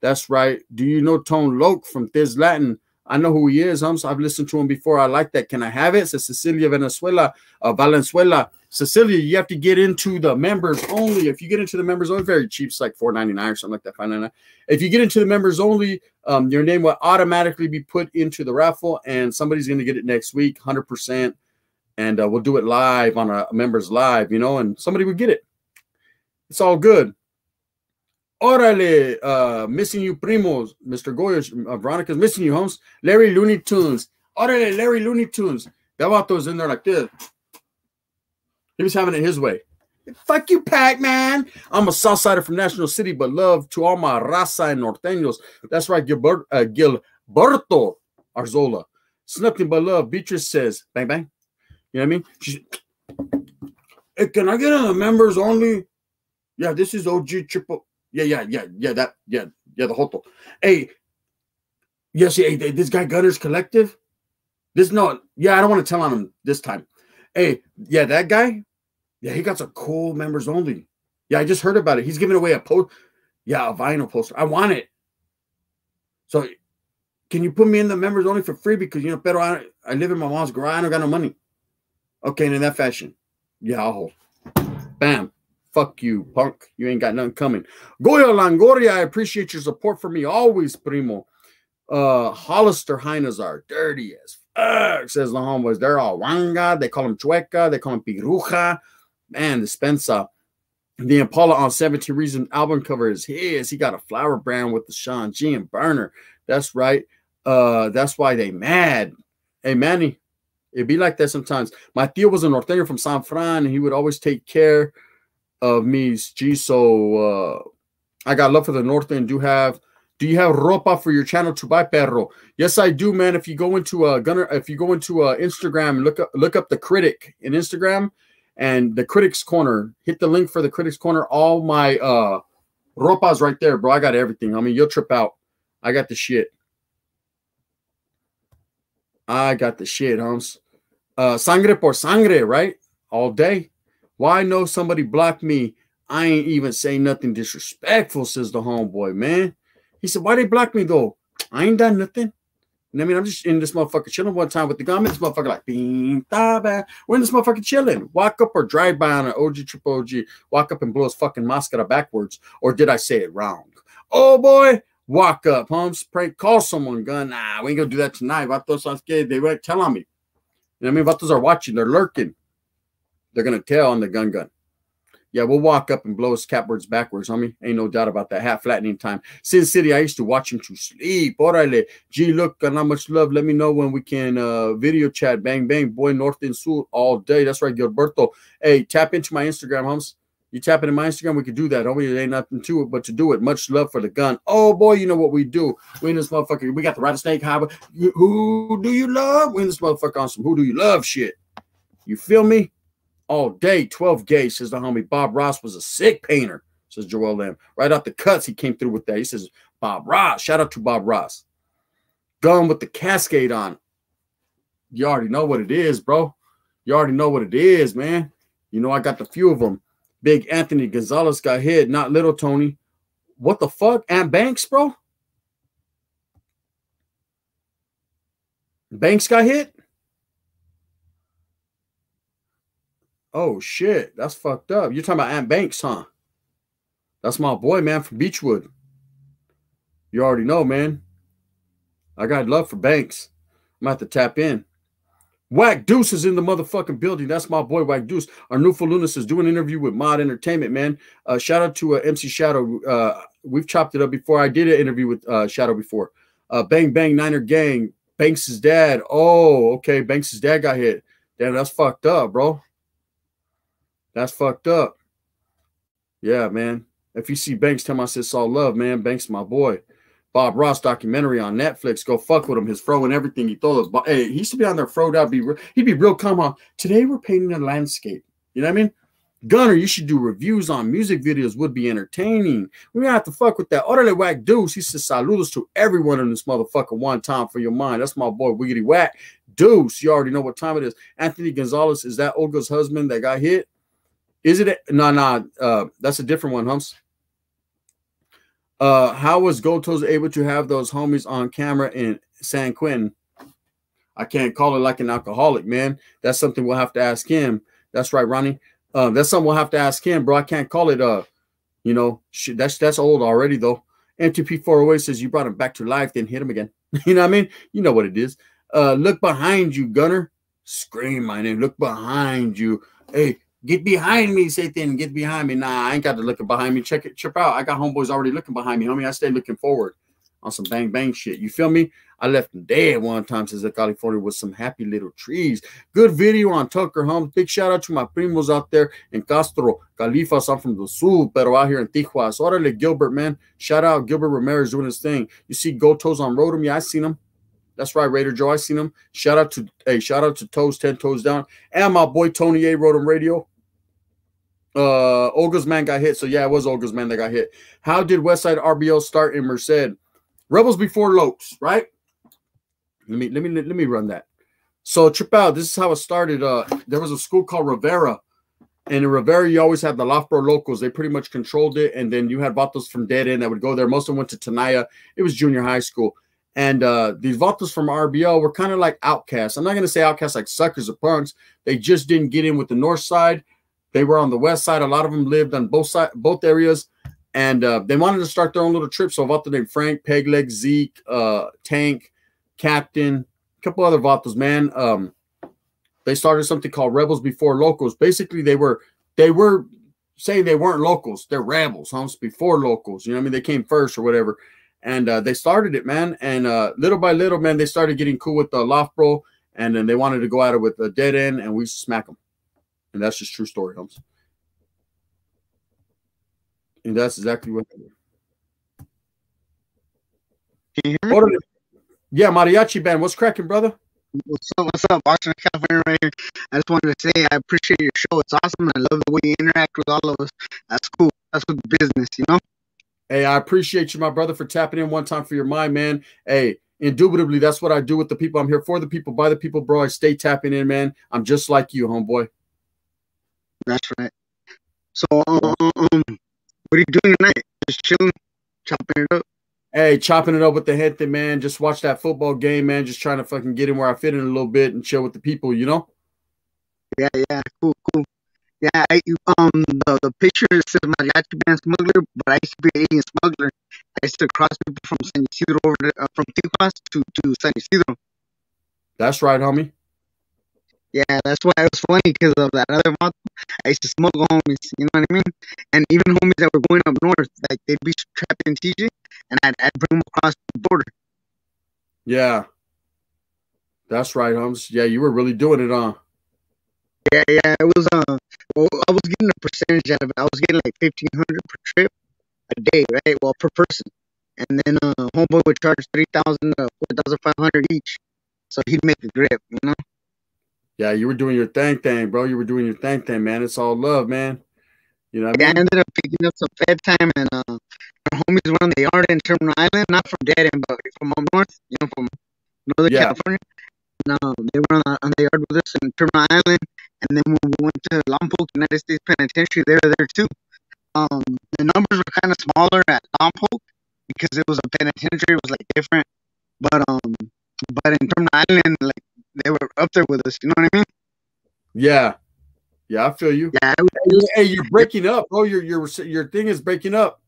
That's right. Do you know Tone Loke from Thizz Latin? I know who he is. So I've listened to him before. I like that. Can I have it? Says Cecilia Venezuela, uh, Valenzuela. Cecilia, you have to get into the members only. If you get into the members only, very cheap, it's like four ninety nine or something like that. If you get into the members only, um, your name will automatically be put into the raffle, and somebody's going to get it next week, hundred percent. And uh, we'll do it live on a members live, you know, and somebody would get it. It's all good. Orale, uh, missing you, primos. Mr. Goyos, uh, Veronica's missing you, Holmes. Larry Looney Tunes. Orale, Larry Looney Tunes. That vato was in there like this. He was having it his way. Fuck you, Pac Man. I'm a Southsider from National City, but love to all my raza and norteños. That's right, Gilbert, uh, Gilberto Arzola. It's nothing but love. Beatrice says, bang, bang. You know what I mean? She's, hey, can I get the members only? Yeah, this is OG triple. Yeah, yeah, yeah, yeah. That, yeah, yeah. The hotel. Hey, yes, hey, this guy Gunners Collective. This no, yeah. I don't want to tell on him this time. Hey, yeah, that guy. Yeah, he got some cool members only. Yeah, I just heard about it. He's giving away a post. Yeah, a vinyl poster. I want it. So, can you put me in the members only for free? Because you know, pero I, I live in my mom's garage. I don't got no money. Okay, and in that fashion, yeah, I'll hold. Bam. Fuck you, punk. You ain't got nothing coming. Goyo Longoria, I appreciate your support for me always, primo. Uh, Hollister Heinazar, dirty as says the homeboys. They're all wanga. They call him chueca. They call him piruja. Man, the Spencer. The Impala on 17 Reason album cover is his. He got a flower brand with the Sean G and burner. That's right. Uh, that's why they mad. Hey, Manny, it'd be like that sometimes. My tío was a norteño from San Fran, and he would always take care of me, G. So uh, I got love for the north end. Do have do you have ropa for your channel to buy perro? Yes, I do, man. If you go into a uh, gunner, if you go into uh, Instagram, look up look up the critic in Instagram and the critics corner. Hit the link for the critics corner. All my uh ropas right there, bro. I got everything. I mean, you'll trip out. I got the shit. I got the shit, homes. Uh, sangre por sangre, right? All day. Why know somebody blocked me? I ain't even say nothing disrespectful, says the homeboy, man. He said, Why they block me though? I ain't done nothing. And I mean, I'm just in this motherfucker chilling one time with the gunman. This motherfucker like, Bing, da, we're in this motherfucker chilling. Walk up or drive by on an OG triple OG. Walk up and blow his fucking mascara backwards. Or did I say it wrong? Oh boy, walk up, Holmes, prank, call someone, gun. Nah, we ain't gonna do that tonight. Vatos are scared. They won't tell on me. What I mean? Vatos are watching, they're lurking. They're gonna tell on the gun gun. Yeah, we'll walk up and blow his catbirds backwards, homie. Ain't no doubt about that. Half flattening time. Sin City, I used to watch him to sleep. Orale. Gee, look, got not much love. Let me know when we can uh video chat. Bang, bang. Boy, North and South all day. That's right, Gilberto. Hey, tap into my Instagram, homes. You tap into my Instagram, we could do that. Homie, ain't nothing to it but to do it. Much love for the gun. Oh, boy, you know what we do. We in this motherfucker. We got the rattlesnake harbor. Who do you love? We in this motherfucker on some who do you love shit. You feel me? All day. 12 gay, says the homie. Bob Ross was a sick painter, says Joel Lamb. Right out the cuts, he came through with that. He says, Bob Ross. Shout out to Bob Ross. Gun with the cascade on. You already know what it is, bro. You already know what it is, man. You know, I got the few of them. Big Anthony Gonzalez got hit, not little Tony. What the fuck? Ant Banks, bro? Banks got hit? Oh shit, that's fucked up. You're talking about Ant Banks, huh? That's my boy, man, from Beechwood. You already know, man. I got love for Banks. I'm about to tap in. Whack Deuce is in the motherfucking building. That's my boy, Whack Deuce. Our new Lunas is doing an interview with Mod Entertainment, man. Uh, shout out to uh, MC Shadow. Uh, we've chopped it up before. I did an interview with uh, Shadow before. Uh, bang Bang Niner Gang. Banks' dad. Oh, okay. Banks' dad got hit. Damn, that's fucked up, bro. That's fucked up. Yeah, man. If you see Banks, tell him I said all love, man. Banks, my boy. Bob Ross documentary on Netflix. Go fuck with him. His fro and everything. He throw those. Hey, he used to be on there froed out. Be re- he'd be real calm on. Today we're painting a landscape. You know what I mean? Gunner, you should do reviews on music videos. Would be entertaining. We don't have to fuck with that. Orale Whack Deuce. He says saludos to everyone in this motherfucker. One time for your mind. That's my boy Wiggity Whack Deuce. You already know what time it is. Anthony Gonzalez is that Olga's husband that got hit. Is it? No, no. Uh, that's a different one, Humps. Uh, how was Gotos able to have those homies on camera in San Quentin? I can't call it like an alcoholic, man. That's something we'll have to ask him. That's right, Ronnie. Uh, that's something we'll have to ask him, bro. I can't call it. Uh, you know, that's that's old already, though. MTP 408 says you brought him back to life, then hit him again. you know what I mean? You know what it is. Uh, look behind you, Gunner. Scream my name. Look behind you. Hey, Get behind me, Satan. Get behind me. Nah, I ain't got to look behind me. Check it, trip out. I got homeboys already looking behind me. Homie, I stay looking forward on some bang bang shit. You feel me? I left them dead one time since the California with some happy little trees. Good video on Tucker Homes. Big shout out to my primos out there in Castro, Califas. I'm from the Sur, pero out here in Tijuana. So orale Gilbert, man. Shout out Gilbert Ramirez doing his thing. You see Gotos on Rotom? Yeah, I seen him. That's right, Raider Joe. I seen him. Shout out to hey, shout out to Toes 10 Toes Down. And my boy Tony A. Rotom Radio uh Olga's man got hit. So yeah, it was Olga's man that got hit. How did Westside RBL start in Merced? Rebels before Lokes, right? Let me let me let me run that. So trip out. This is how it started. Uh, there was a school called Rivera, and in Rivera you always had the Lofbro locals. They pretty much controlled it, and then you had vatos from Dead End that would go there. Most of them went to Tenaya. It was junior high school, and uh, these vatos from RBL were kind of like outcasts. I'm not gonna say outcasts like suckers or punks. They just didn't get in with the north side they were on the west side. A lot of them lived on both side, both areas, and uh, they wanted to start their own little trip. So Vato named Frank, Pegleg, Zeke, uh, Tank, Captain, a couple other Vatos, man. Um, they started something called Rebels Before Locals. Basically, they were they were saying they weren't locals. They're rebels, huh? Before locals. You know what I mean? They came first or whatever. And uh, they started it, man. And uh, little by little, man, they started getting cool with the Loft Bro. And then they wanted to go at it with a dead end, and we smack them. And that's just true story, Holmes. And that's exactly what happened. Can you hear me? Yeah, Mariachi Band. What's cracking, brother? What's up? What's up? Watching California right here. I just wanted to say I appreciate your show. It's awesome. I love the way you interact with all of us. That's cool. That's good business, you know? Hey, I appreciate you, my brother, for tapping in one time for your mind, man. Hey, indubitably, that's what I do with the people. I'm here for the people, by the people, bro. I stay tapping in, man. I'm just like you, homeboy. That's right. So, um, what are you doing tonight? Just chilling, chopping it up. Hey, chopping it up with the head thing, man. Just watch that football game, man. Just trying to fucking get in where I fit in a little bit and chill with the people, you know? Yeah, yeah, cool, cool. Yeah, I, um, the, the picture says Mariachi Band Smuggler, but I used to be an alien smuggler. I used to cross people from San Isidro over to, uh, from Tijuana to, to San Isidro. That's right, homie. Yeah, that's why it was funny because of that other month. I used to smuggle homies, you know what I mean? And even homies that were going up north, like they'd be trapped in TJ, and I'd, I'd bring them across the border. Yeah. That's right, Holmes. Yeah, you were really doing it, huh? Yeah, yeah. It was uh well, I was getting a percentage out of it. I was getting like fifteen hundred per trip a day, right? Well per person. And then uh homeboy would charge three thousand uh four thousand five hundred each. So he'd make a grip, you know? Yeah, you were doing your thing thing, bro. You were doing your thing thing, man. It's all love, man. You know what Yeah, I I ended up picking up some fed time and uh our homies were on the yard in Terminal Island, not from Dead End, but from up north, you know, from Northern Yeah. California. No, they were on the, on the yard with us in Terminal Island, and then when we went to Lompoc United States Penitentiary, they were there too. Um, the numbers were kind of smaller at Lompoc because it was a penitentiary, it was like different. But um, but in Terminal Island, like they were up there with us. You know what I mean? Yeah. Yeah, I feel you. Yeah. Was, Hey, you're breaking up, bro. Your your your thing is breaking up.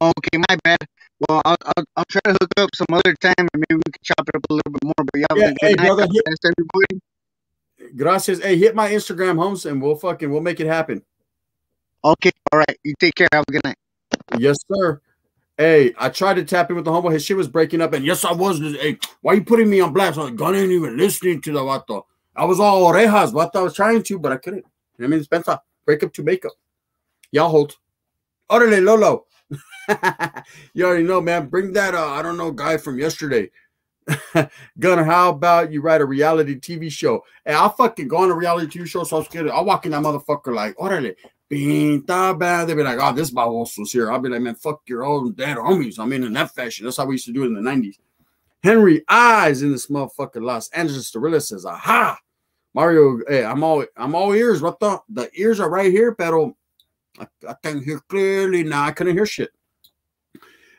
okay, my bad. Well, I'll, I'll I'll try to hook up some other time, and maybe we can chop it up a little bit more. But yeah, Yeah, good hey, night. brother, hit- everybody. Gracias. Hey, hit my Instagram, Holmes, and we'll fucking we'll make it happen. Okay, all right. You take care. Have a good night. Yes, sir. Hey, I tried to tap in with the homeboy. His shit was breaking up, and yes, I was. Hey, why you putting me on blast? I was ain't even listening to the vato. I was all orejas, what I was trying to, but I couldn't. I mean, Spencer, break up to make up. Y'all hold. Orale, Lolo. you already know, man. Bring that, uh, I don't know, guy from yesterday. Gunner, how about you write a reality TV show? Hey, I'll fucking go on a reality TV show, so I'm scared. I'll walk in that motherfucker like, orale, bad. They'll be like, oh, this baboso's here. I'll be like, man, fuck your own dad homies. I mean, in that fashion. That's how we used to do it in the 90s. Henry Eyes in this motherfucking Los Angeles Gorilla says, aha. Mario, hey, I'm all I'm all ears. What the the ears are right here, pero I, I can hear clearly now. I couldn't hear shit.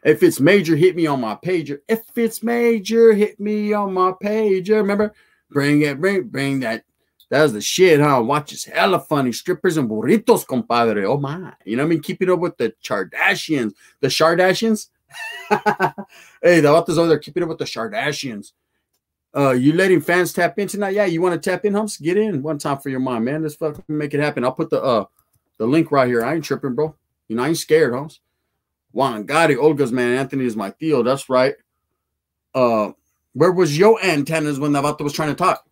If it's major, hit me on my pager. If it's major, hit me on my pager. Remember, bring it, bring, bring that. That's the shit, huh? Watch is hella funny. Strippers and burritos, compadre. Oh my. You know what I mean? Keeping up with the Chardashians. The Chardashians? hey, the authors over there keeping up with the Chardashians. Uh, you letting fans tap in tonight? Yeah, you want to tap in, Humps? Get in one time for your mom, man. Let's fucking make it happen. I'll put the uh the link right here. I ain't tripping, bro. You know, I ain't scared, Humps. Juan Gotti, Olga's man, Anthony is my Theo. That's right. Uh, where was your antennas when the was trying to talk?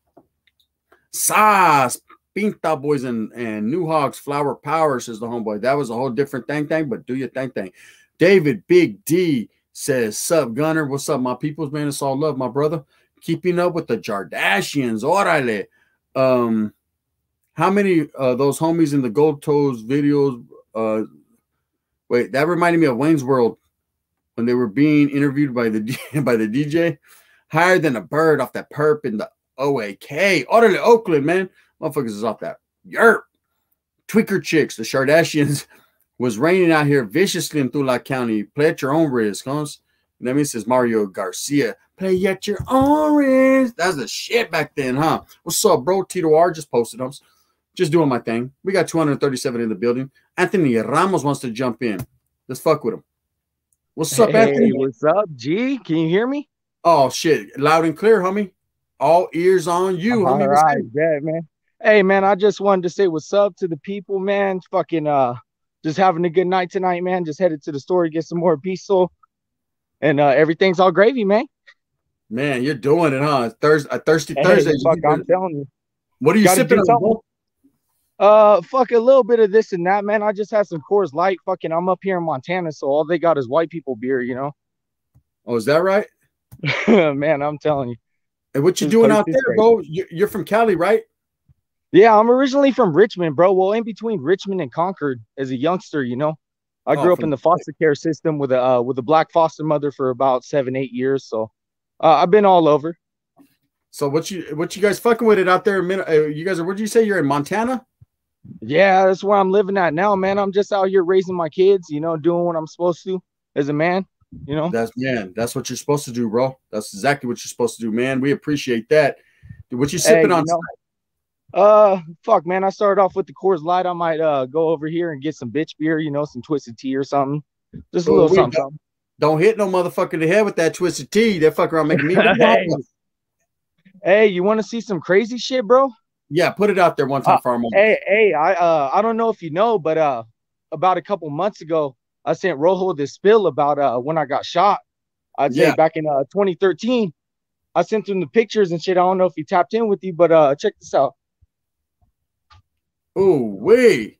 Sas, Pinta Boys and, and New Hogs, Flower Power, says the homeboy. That was a whole different thing thing, but do your thing thing. David Big D says, Sup, Gunner? What's up, my peoples, man? It's all love, my brother. Keeping up with the Jardashians. Orale. Um, how many uh those homies in the Gold Toes videos? Uh wait, that reminded me of Wayne's World when they were being interviewed by the by the DJ. Higher than a bird off that perp in the OAK. Orale Oakland, man. Motherfuckers is off that. Yerp. Tweaker chicks, the Shardashians was raining out here viciously in Tulare County. Play at your own risk, huh? And that means says Mario Garcia. Play at your own risk. That's the shit back then, huh? What's up, bro? Tito R just posted us. Just doing my thing. We got 237 in the building. Anthony Ramos wants to jump in. Let's fuck with him. What's up, Hey, Anthony? what's up, G? Can you hear me? Oh shit, loud and clear, homie. All ears on you, All right, yeah, man. Hey, man, I just wanted to say what's up to the people, man. Fucking uh, just having a good night tonight, man. Just headed to the store to get some more piso, and uh, everything's all gravy, man. Man, you're doing it, huh? Thursday, a thirsty Hey, Thursday. fuck, I'm telling you. What are you Gotta sipping on? Uh, fuck a little bit of this and that, man. I just had some Coors Light. Fucking, I'm up here in Montana, so all they got is white people beer, you know. Oh, is that right? man, I'm telling you. And what you doing out there, bro? You- You're from Cali, right? Yeah, I'm originally from Richmond, bro. Well, in between Richmond and Concord as a youngster, you know. I Oh, grew up in the foster care system with a uh, with a black foster mother for about seven eight years. So uh, I've been all over. So what you what you guys fucking with it out there? uh, You guys are where'd you say you're in Montana? Yeah, that's where I'm living at now, man. I'm just out here raising my kids, you know, doing what I'm supposed to as a man, you know. That's man, that's what you're supposed to do, bro. That's exactly what you're supposed to do, man. We appreciate that. Dude, what you Hey, sipping you on? know, uh, fuck, man. I started off with the Coors Light. I might uh go over here and get some bitch beer, you know, some twisted tea or something. Just a little something. don't- Don't hit no motherfucker in the head with that twisted tea. That fucker around making me. Hey. Hey, you want to see some crazy shit, bro? yeah, put it out there one time Uh, for our moment. Hey, hey, I uh I don't know if you know, but uh about a couple months ago, I sent Rojo this spill about uh when I got shot. I'd say Yeah. back in uh 2013. I sent him the pictures and shit. I don't know if he tapped in with you, but uh check this out. Oh, wait.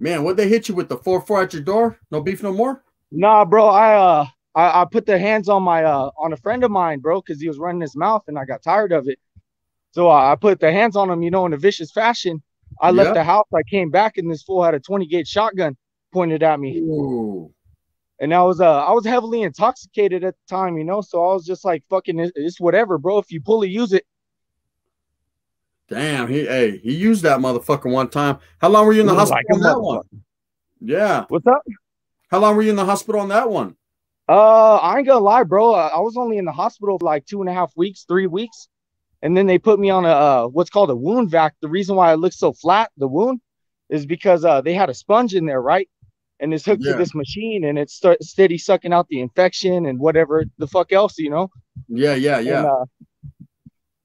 Man, what they hit you with the 4 4 at your door? No beef no more? Nah, bro, I uh I, I put the hands on my uh on a friend of mine, bro, because he was running his mouth and I got tired of it. So uh, I put the hands on him, you know, in a vicious fashion. I Yeah. left the house. I came back and this fool had a 20 gauge shotgun pointed at me. Ooh. and I was uh I was heavily intoxicated at the time, you know, so I was just like fucking it's, whatever, bro. If you pull it, use it. Damn, he hey, he used that motherfucker one time. How long were you in the Like hospital a on that one? Yeah. What's up? How long were you in the hospital on that one? Uh, I ain't gonna lie, bro. I, I was only in the hospital for like two and a half weeks, three weeks, and then they put me on a uh, what's called a wound vac. The reason why it looks so flat, the wound, is because uh they had a sponge in there, right? And it's hooked Yeah. to this machine, and it's st- steady sucking out the infection and whatever the fuck else, you know. Yeah, yeah, yeah. And, uh,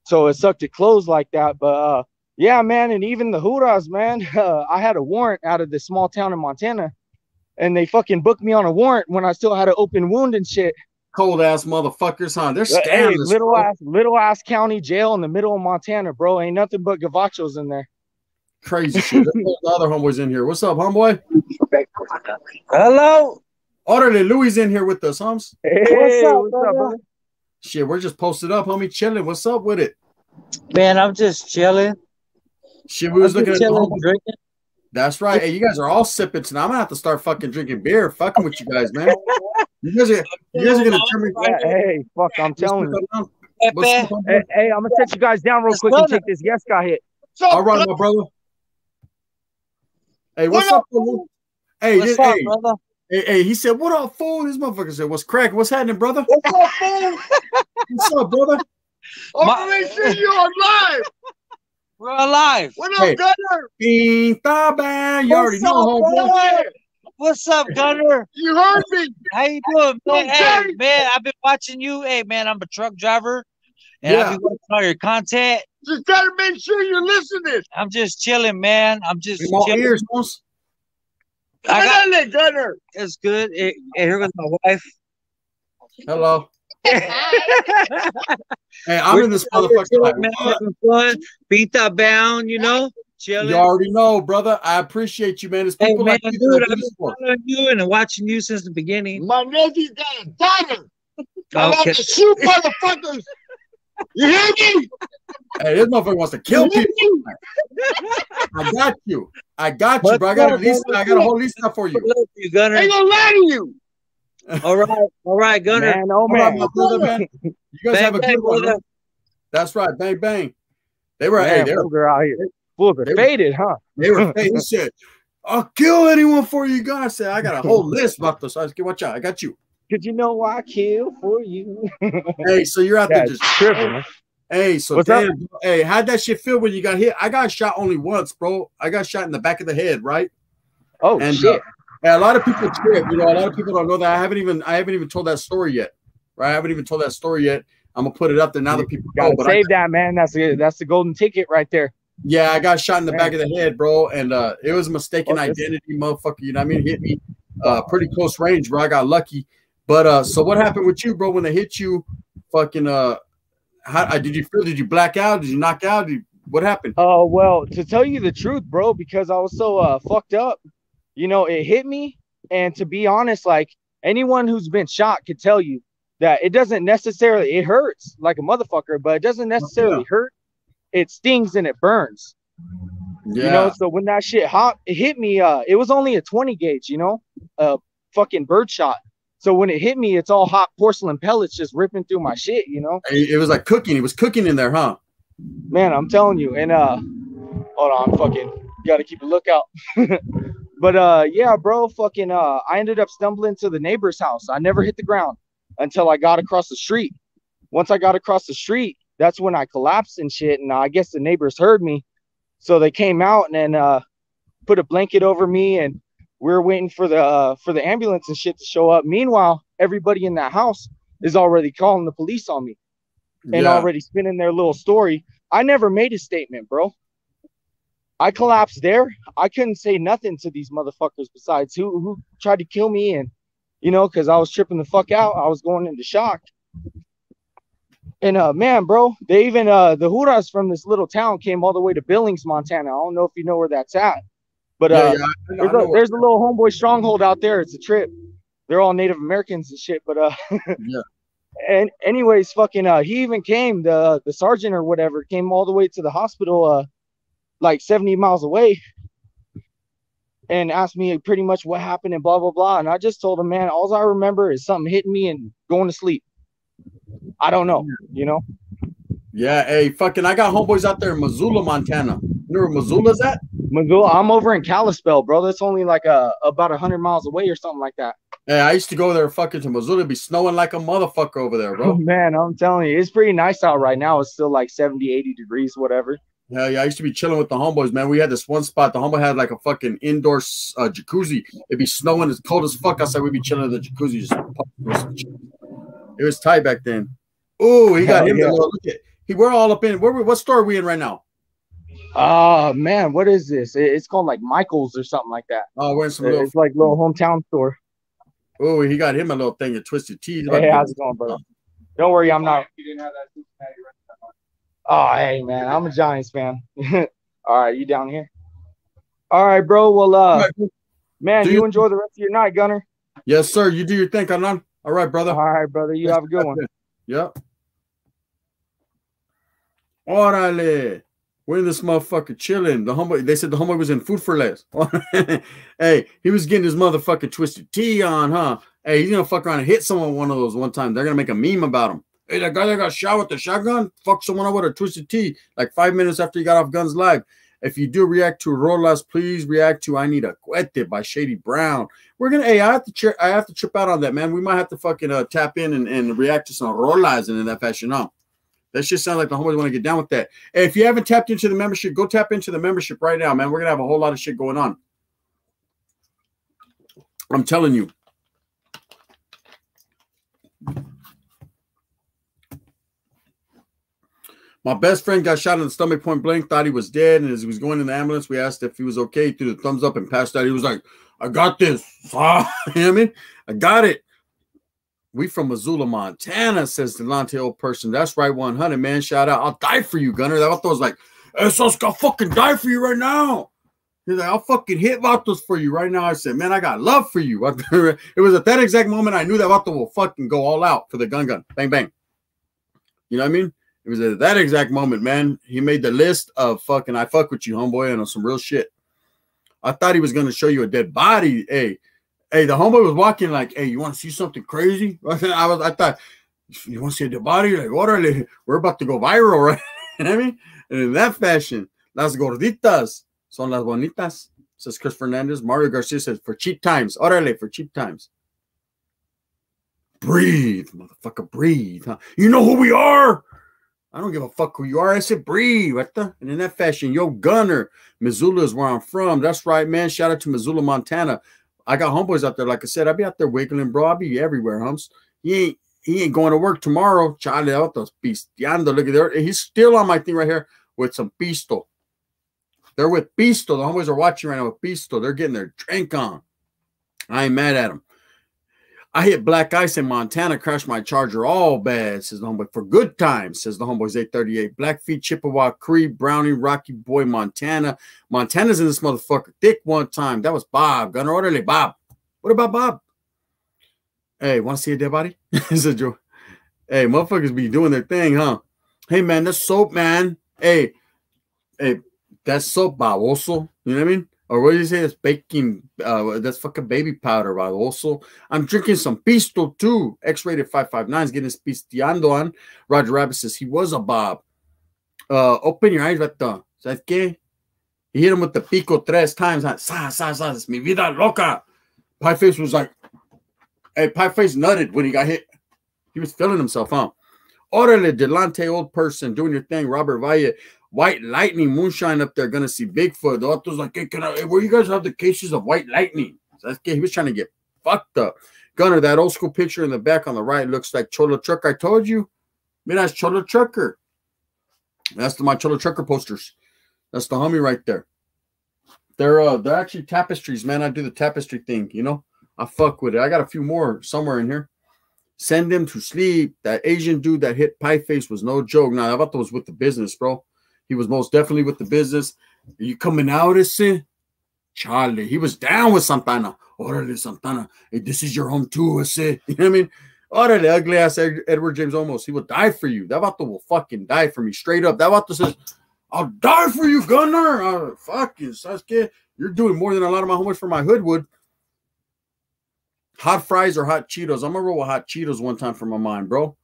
so it sucked it closed like that. But uh, yeah, man, and even the Huras, man, uh, I had a warrant out of this small town in Montana, and they fucking booked me on a warrant when I still had an open wound and shit. Cold ass motherfuckers, huh? They're But, hey, little ass, little ass county jail in the middle of Montana, bro. Ain't nothing but gavachos in there. Crazy shit. The other homeboys in here. What's up, homeboy? Hello. Orderly Louis in here with us, homes. Hey, What's up, what's brother? brother? Shit, we're just posted up, homie, chilling. What's up with it? Man, I'm just chilling. Shit, we was I'm looking at the drinking. That's right. Hey, you guys are all sipping tonight. I'm gonna have to start fucking drinking beer, fucking with you guys, man. You guys are you guys are gonna turn me. Yeah, hey, fuck, I'm telling you. What's up, Pepe. homeboy? Hey, hey, I'm gonna set you guys down real quick and take this yes guy hit. All right, my brother. Hey, what's What up, fool? Hey, What's this, up, hey, brother? hey, hey, he said, "What up, fool?" This motherfucker said, "What's cracking? What's happening, brother? What's up, fool? What's up, brother?" My- you on live. We're alive. What Hey. Gunner? Pinta bang. You already What's know, up, homeboy. What's up, Gunner? You heard me. How you doing, man? Hey, man, I've been watching you. Hey, man, I'm a truck driver, and Yeah. I've been watching all your content. Just gotta make sure you're listening. I'm just chilling, man. I'm just In my chilling. ears, homes. I got Gunner, Gunner. it's good. Hey, hey, here goes my wife. Hello. Hey, I'm We're in this chilling, motherfucker. Like, man, what? having fun. Beat that bound, you know, chilling. You already know, brother. I appreciate you, man. It's Hey, people man, like you dude, that I I've do been this for. following you and watching you since the beginning. My nephew's got a daughter. I Okay. got to shoot motherfuckers. You hear me? Hey, this motherfucker wants to kill You people. me? I got you. I got you, bro. I got a up, list. brother? I got a whole list for you. Love you, Gunner. Ain't gonna lie to you. All right, all right, Gunner. Man, oh All right, man. my brother, man. You guys Bang, have a bang, good one. brother. That's right. Bang bang. They were. hey, they were. fools are out here. Fools are they were- faded, huh? They were. Hey, he said, "I'll kill anyone for you guys." I said, "I got a whole list about this." I said, "Watch out, I got you." Cause you know I kill for you. Hey, so you're out there just tripping. Hey, so What's up? damn, bro. hey, how'd that shit feel when you got hit? I got shot only once, bro. I got shot in the back of the head, right? Oh And shit. uh, and a lot of people trip. You know, a lot of people don't know that. I haven't even I haven't even told that story yet. Right? I haven't even told that story yet. I'm gonna put it up there now that people know. Gotta But I, save that, man. That's the that's the golden ticket right there. yeah, I got shot in the back of the head, bro, and uh, it was a mistaken Oh, identity, motherfucker. You know what I mean? Hit me uh, pretty close range, bro. I got lucky. But uh, so what happened with you, bro? When they hit you, fucking uh, how uh, did you feel? Did you black out? Did you knock out? Did you, what happened? Oh well, to tell you the truth, bro, because I was so uh fucked up, you know, it hit me. And to be honest, like anyone who's been shot could tell you that it doesn't necessarily it hurts like a motherfucker, but it doesn't necessarily hurt. It stings and it burns. Yeah. You know, so when that shit hot it hit me, uh, it was only a 20 gauge, you know. Uh fucking birdshot. So when it hit me, it's all hot porcelain pellets just ripping through my shit, you know? It was like cooking. It was cooking in there, huh? Man, I'm telling you. And uh hold on, I'm fucking gotta keep a lookout. but uh yeah, bro, fucking uh I ended up stumbling to the neighbor's house. I never hit the ground until I got across the street. Once I got across the street, that's when I collapsed and shit. And I guess the neighbors heard me. So they came out and then uh put a blanket over me and we are waiting for the uh, for the ambulance and shit to show up. Meanwhile, everybody in that house is already calling the police on me and Yeah. already spinning their little story. I never made a statement, bro. I collapsed there. I couldn't say nothing to these motherfuckers besides who who tried to kill me and you know, because I was tripping the fuck out. I was going into shock. And uh man, bro, they even uh the Huras from this little town came all the way to Billings, Montana. I don't know if you know where that's at. But uh yeah, there's, a, there's a little homeboy stronghold out there. It's a trip. They're all Native Americans and shit. But uh, Yeah. And anyways, fucking uh, he even came the the sergeant or whatever came all the way to the hospital, uh, like 70 miles away, and asked me pretty much what happened and blah blah blah. And I just told him, man, all I remember is something hitting me and going to sleep. I don't know, you know. Yeah, hey, fucking, I got homeboys out there in Missoula, Montana. You know where Missoula's at? Missoula, I'm over in Kalispell, bro. That's only like a about hundred miles away or something like that. Hey, I used to go there fucking to Missoula. It'd be snowing like a motherfucker over there, Oh, bro. man, I'm telling you, it's pretty nice out right now. It's still like 70, 80 degrees, whatever. Yeah, yeah, I used to be chilling with the homeboys, man. We had this one spot. The homeboy had like a fucking indoor uh, jacuzzi. It'd be snowing, it's cold as fuck outside. We'd be chilling in the jacuzzi. Just with some chill. it was tight back then. Oh, he got Hell him. yeah. Look at he. We're all up in. Where, we- what store are we in right now? Oh man, what is this? It's called like Michaels or something like that. Oh, we're in some little. It's like little hometown store. Oh, he got him a little thing of twisted tea. He's Hey, to- how's it going, brother? Don't worry, I'm not. Oh, hey man, I'm a Giants fan. All right, you down here? All right, bro. Well, uh, man, Do you you- enjoy the rest of your night, Gunner. Yes, sir. You do your thing, Kanan. All right, brother. All right, brother. You have a good one. Yep. Orale. We're in this motherfucker chilling. The homeboy, they said the homeboy was in food for less. hey, he was getting his motherfucking twisted tea on, huh? Hey, he's gonna fuck around and hit someone one of those one time. They're gonna make a meme about him. Hey, that guy that got shot with the shotgun, fuck someone up with a twisted tea like five minutes after he got off Guns Live. If you do react to Rolas, please react to I Need a Cuete by Shady Brown. We're gonna hey, I have to tri- I have to trip out on that, man. We might have to fucking uh, tap in and, and react to some Rolas in that fashion, huh? That shit sounds like the homeboys want to get down with that. Hey, if you haven't tapped into the membership, go tap into the membership right now, man. We're gonna have a whole lot of shit going on. I'm telling you. My best friend got shot in the stomach point blank, thought he was dead, and as he was going in the ambulance, we asked if he was okay. He threw the thumbs up and passed out. He was like, I got this. you know what I mean? I got it. We from Missoula, Montana, says Delante old person. That's right, 100, man. Shout out. I'll die for you, Gunner. That was like, Esos got fucking die for you right now. He's like, I'll fucking hit Vatos for you right now. I said, man, I got love for you. it was at that exact moment I knew that Vato will fucking go all out for the gun gun. Bang, bang. You know what I mean? It was at that exact moment, man. He made the list of fucking I fuck with you, homeboy, and on some real shit. I thought he was gonna show you a dead body. Hey, hey, the homeboy was walking like, hey, you want to see something crazy? I was, I thought, you want to see the body? Like, orale, we're about to go viral, right? you know what I mean? And in that fashion, las gorditas son las bonitas, says Chris Fernandez. Mario Garcia says, for cheap times. Orale, for cheap times. Breathe, motherfucker, breathe. Huh? You know who we are. I don't give a fuck who you are. I said breathe. What the? And in that fashion, yo, Gunner, Missoula is where I'm from. That's right, man. Shout out to Missoula, Montana. I got homeboys out there. Like I said, I be out there wiggling, bro. I be everywhere, humps. He ain't he ain't going to work tomorrow. Charlie out those pisteando. Look at there. He's still on my thing right here with some pisto. They're with pisto. The homeboys are watching right now with pisto. They're getting their drink on. I ain't mad at them. I hit black ice in Montana, crashed my charger all bad, says the homeboy. For good times, says the homeboys 838. Blackfeet, Chippewa, Cree, Browning, Rocky Boy, Montana. Montana's in this motherfucker thick one time. That was Bob. Gunner orderly, Bob. What about Bob? Hey, want to see a dead body? said Joe. Hey, motherfuckers be doing their thing, huh? Hey, man, that's soap, man. Hey, hey, that's soap, Bob. Also, you know what I mean? Or what do you say? That's baking. Uh, that's fucking baby powder. Also, I'm drinking some pisto too. X-rated 559 is getting his pisteando on. Roger Rabbit says he was a Bob. Uh, open your eyes, Vato. ¿Sabes qué? He hit him with the pico tres times. Sa, sa, sa, es mi vida loca. Pieface was like, hey, Pieface nutted when he got hit. He was feeling himself, huh? Orale, Delante, old person, doing your thing. Robert Valle, White Lightning, Moonshine up there, gonna see Bigfoot. The other's like, hey, can I, where you guys have the cases of White Lightning? So that's, he was trying to get fucked up. Gunner, that old school picture in the back on the right looks like Cholo Truck. I told you. I mean, that's Cholo Trucker. That's the, my Cholo Trucker posters. That's the homie right there. They're uh they're actually tapestries, man. I do the tapestry thing, you know. I fuck with it. I got a few more somewhere in here. Send them to sleep. That Asian dude that hit Pie Face was no joke. Now, I thought that was with the business, bro. He was most definitely with the business. Are you coming out, ese? Charlie, he was down with Santana. Orale, Santana. Hey, this is your home too, ese. You know what I mean? Orale, ugly ass Edward James Olmos. He will die for you. That vato will fucking die for me straight up. That vato says, I'll die for you, Gunner. Uh, fuck you, Sasuke. You're doing more than a lot of my homies for my hood would. Hot fries or hot Cheetos? I'm gonna roll with hot Cheetos one time for my mind, bro.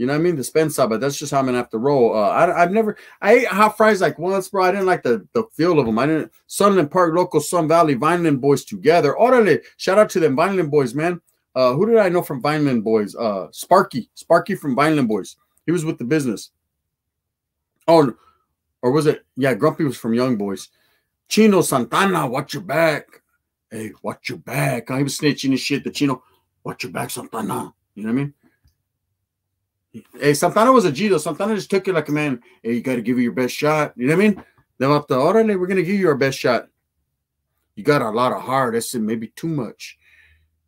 You know what I mean? Dispensa, but that's just how I'm gonna have to roll. Uh, I, have never I ate hot fries like once, bro. I didn't like the, the feel of them. I didn't. Sunland Park, local Sun Valley, Vineland boys together. Orale, shout out to them Vineland boys, man. Uh, who did I know from Vineland boys? Uh, Sparky, Sparky from Vineland boys. He was with the business. Oh, or was it? Yeah, Grumpy was from Young Boys. Chino Santana, watch your back. Hey, watch your back. I was snitching and shit. The Chino, watch your back, Santana. You know what I mean? Hey, Santana was a G though. Santana just took it like a man. Hey, you got to give it your best shot. You know what I mean? Then up the orale, we're gonna give you our best shot. You got a lot of heart. That's maybe too much.